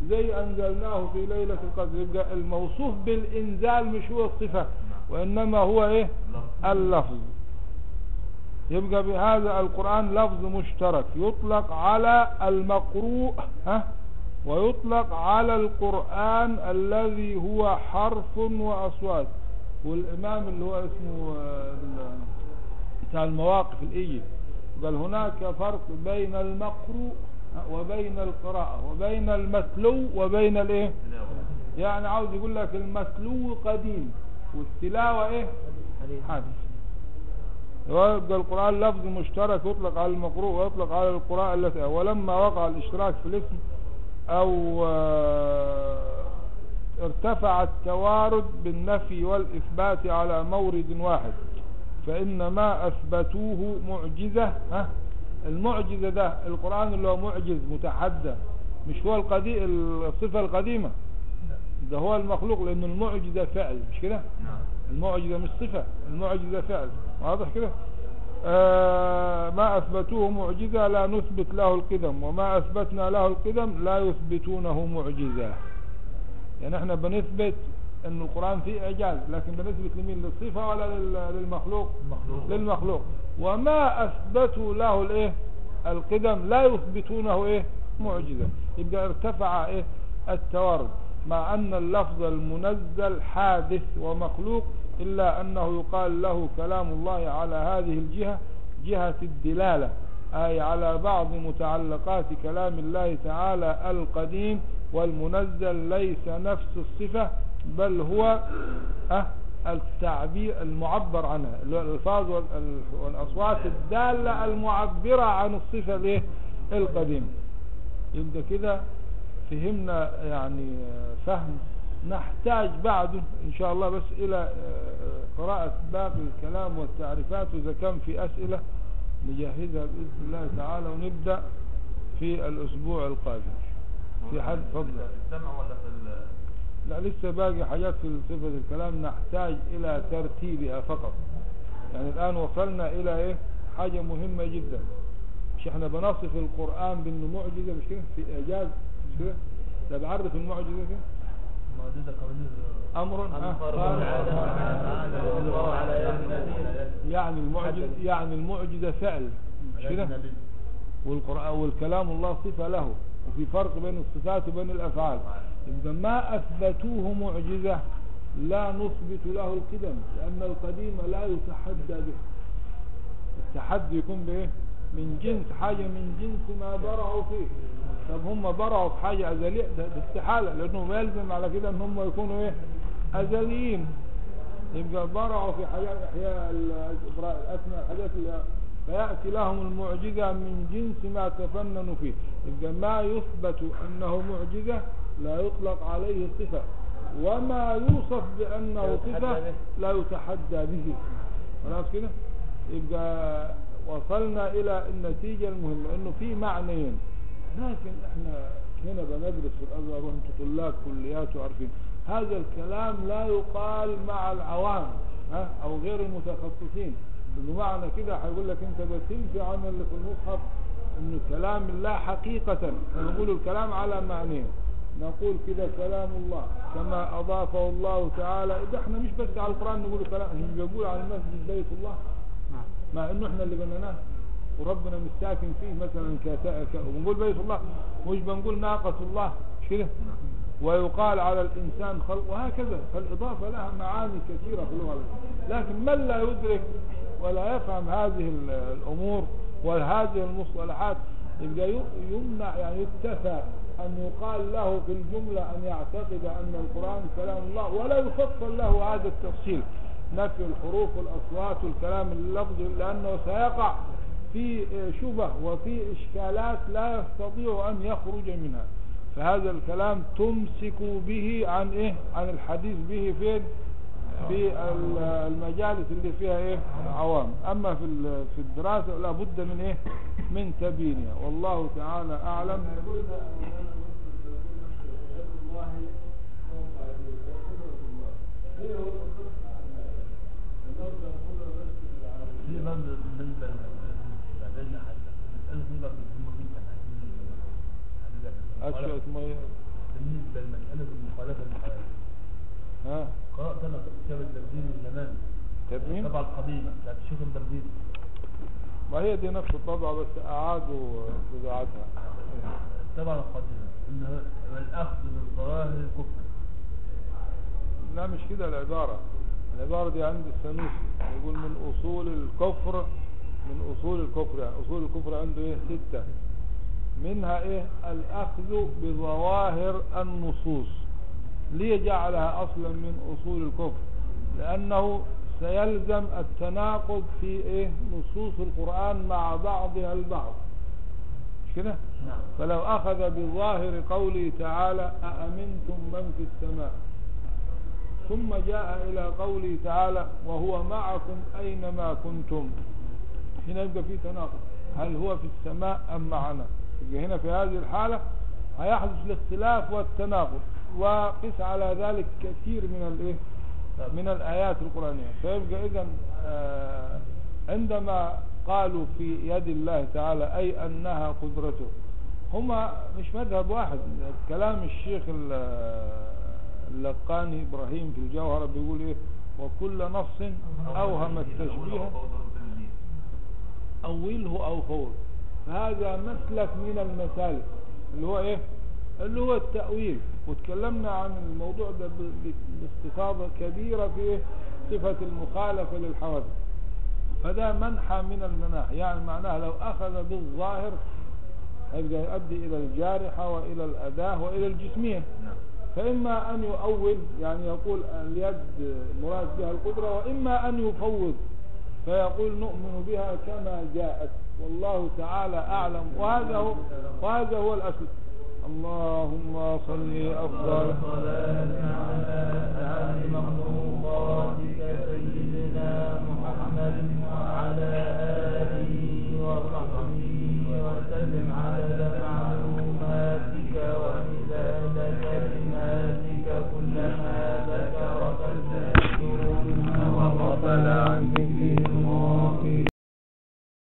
زي أنزلناه في ليلة القدر. يبقى الموصوف بالإنزال مش هو الصفة وإنما هو إيه؟ اللفظ. يبقى بهذا القرآن لفظ مشترك يطلق على المقروء ها؟ ويطلق على القرآن الذي هو حرف وأصوات. والإمام اللي هو اسمه آه، بتاع المواقف الإيجي قال هناك فرق بين المقروء وبين القراءة وبين المتلو وبين الإيه؟ يعني عاوز يقول لك المتلو قديم والتلاوة إيه؟ حديث ويبقى القرآن لفظ مشترك يطلق على المقروء ويطلق على القراءة التي ولما وقع الاشتراك في الاسم أو آه، ارتفع التوارد بالنفي والإثبات على مورد واحد. فإن ما أثبتوه معجزة ها؟ المعجزة ده القرآن اللي هو معجز متحدى. مش هو القديم الصفة القديمة. ده هو المخلوق لأن المعجزة فعل مش كده؟ نعم. المعجزة مش صفة المعجزة فعل. واضح كده؟ ما أثبتوه معجزة لا نثبت له القدم وما أثبتنا له القدم لا يثبتونه معجزة. يعني إحنا بنثبت إن القرآن فيه إعجاز لكن بنثبت لمين؟ للصفة ولا لل- للمخلوق. للمخلوق. وما أثبتوا له الايه القدم لا يثبتونه إيه؟ معجزة. يبقى ارتفع إيه؟ التوارد مع أن اللفظ المنزل حادث ومخلوق إلا أنه يقال له كلام الله على هذه الجهة جهة الدلالة أي على بعض متعلقات كلام الله تعالى القديم والمنزل ليس نفس الصفة بل هو أه التعبير المعبر عنها الألفاظ وال- والأصوات الدالة المعبرة عن الصفة؟ القديمة يبقى كده فهمنا يعني فهم نحتاج بعده إن شاء الله بس إلى آه، قراءة باقي الكلام والتعريفات وإذا كان في أسئلة نجهزها بإذن الله تعالى ونبدأ في الأسبوع القادم. في حد؟ فضل السمع ولا في لا لسه باقي حاجات في صفة الكلام. نحتاج إلى ترتيبها فقط. يعني الآن وصلنا إلى إيه؟ حاجة مهمة جدا. مش إحنا بنصف القرآن بانه معجزة مش كده؟ في إعجاز؟ مش كده؟ ده بعرف المعجزة كده أمر يعني المعجزة يعني المعجزة فعل مش كده والقرآن والكلام الله صفة له وفي فرق بين الصفات وبين الأفعال إذا ما أثبتوه معجزة لا نثبت له القدم لأن القديم لا يتحدى به التحدي يكون بإيه من جنس حاجة من جنس ما برعوا فيه طب هم برعوا في حاجة أزلية ده, استحالة لأنه ما يلزم على كده أن هم يكونوا إيه؟ أزليين. يبقى برعوا في حاجات إحياء ال- الأسماء الحاجات اللي فيأتي لهم المعجزة من جنس ما تفننوا فيه. يبقى ما يثبت أنه معجزة لا يطلق عليه صفة. وما يوصف بأنه صفة لا يتحدى به. خلاص كده؟ يبقى وصلنا إلى النتيجة المهمة أنه في معنيين. لكن إحنا هنا بندرس في الأزهر وأنتم طلاب كليات وعارفين. هذا الكلام لا يقال مع العوام ها أو غير المتخصصين. بمعنى كده هيقول لك انت بتنفي عن اللي في المصحف انه كلام الله حقيقة. نقول الكلام على معنيين. نقول كده كلام الله كما أضافه الله تعالى. ده إحنا مش بس على القرآن نقول كلام إحنا بنقول على المسجد بيت الله. مع إنه إحنا اللي بنيناه وربنا مش ساكن فيه مثلا. وبنقول بيت الله مش بنقول ناقة الله كده ويقال على الإنسان خلق وهكذا فالإضافة لها معاني كثيرة في اللغة لكن من لا يدرك ولا يفهم هذه ال- الأمور وهذه المصطلحات يبقى يمنع يعني يكتفى أن يقال له في الجملة أن يعتقد أن القرآن كلام الله ولا يفصل له هذا التفصيل. نفي الحروف والأصوات والكلام اللفظي لأنه سيقع. في شبه وفي إشكالات لا يستطيع أن يخرج منها. فهذا الكلام تمسك به عن إيه؟ عن الحديث به فين؟ في ال- المجالس اللي فيها إيه؟ عوام أما في في الدراسة لا بد من إيه؟ من تبيينها. والله تعالى أعلم. في بالنسبة للمستعدين بالنسبة لمسألة المخالفة للحياة ها قرأت أنا كتاب التبديل من زمان تبيين الطبعة القديمة بتاعت الشيخ البرديل ما هي دي نفس الطبعة بس أعادوا طباعتها الطبعة القديمة إن الأخذ بالظواهر كفر لا مش كده العبارة. العبارة دي عند السنوسي يقول من أصول الكفر من أصول الكفر. يعني أصول الكفر عنده إيه؟ ستة. منها إيه؟ الأخذ بظواهر النصوص. ليه جعلها أصلا من أصول الكفر؟ لأنه سيلزم التناقض في إيه؟ نصوص القرآن مع بعضها البعض. مش كده؟ نعم. فلو أخذ بظاهر قوله تعالى أأمنتم من في السماء؟ ثم جاء إلى قوله تعالى وهو معكم أينما كنتم. هنا يبقى في تناقض. هل هو في السماء أم معنا؟ هنا في هذه الحالة هيحدث الاختلاف والتناقض وقس على ذلك كثير من الإيه؟ من الآيات القرآنية. فيبقى إذا عندما قالوا في يد الله تعالى أي أنها قدرته هما مش مذهب واحد. كلام الشيخ ال- اللقاني إبراهيم في الجوهرة بيقول إيه؟ وكل نص أوهم التشبيه. أوله أو فوض هذا مسلك من المسالك اللي هو إيه؟ اللي هو التأويل. وتكلمنا عن الموضوع ده باستفاضة كبيرة في إيه؟ صفة المخالفة للحوادث. فده منحى من المناحي. يعني معناه لو أخذ بالظاهر هيبقى يؤدي إلى الجارحة وإلى الأداة وإلى الجسمية. فإما أن يؤول يعني يقول اليد مراد بها القدرة وإما أن يفوض. فيقول نؤمن بها كما جاءت. والله تعالى أعلم. وهذا هو, وهذا هو الأصل. اللهم صل أفضل. سيدنا محمد وعلى آله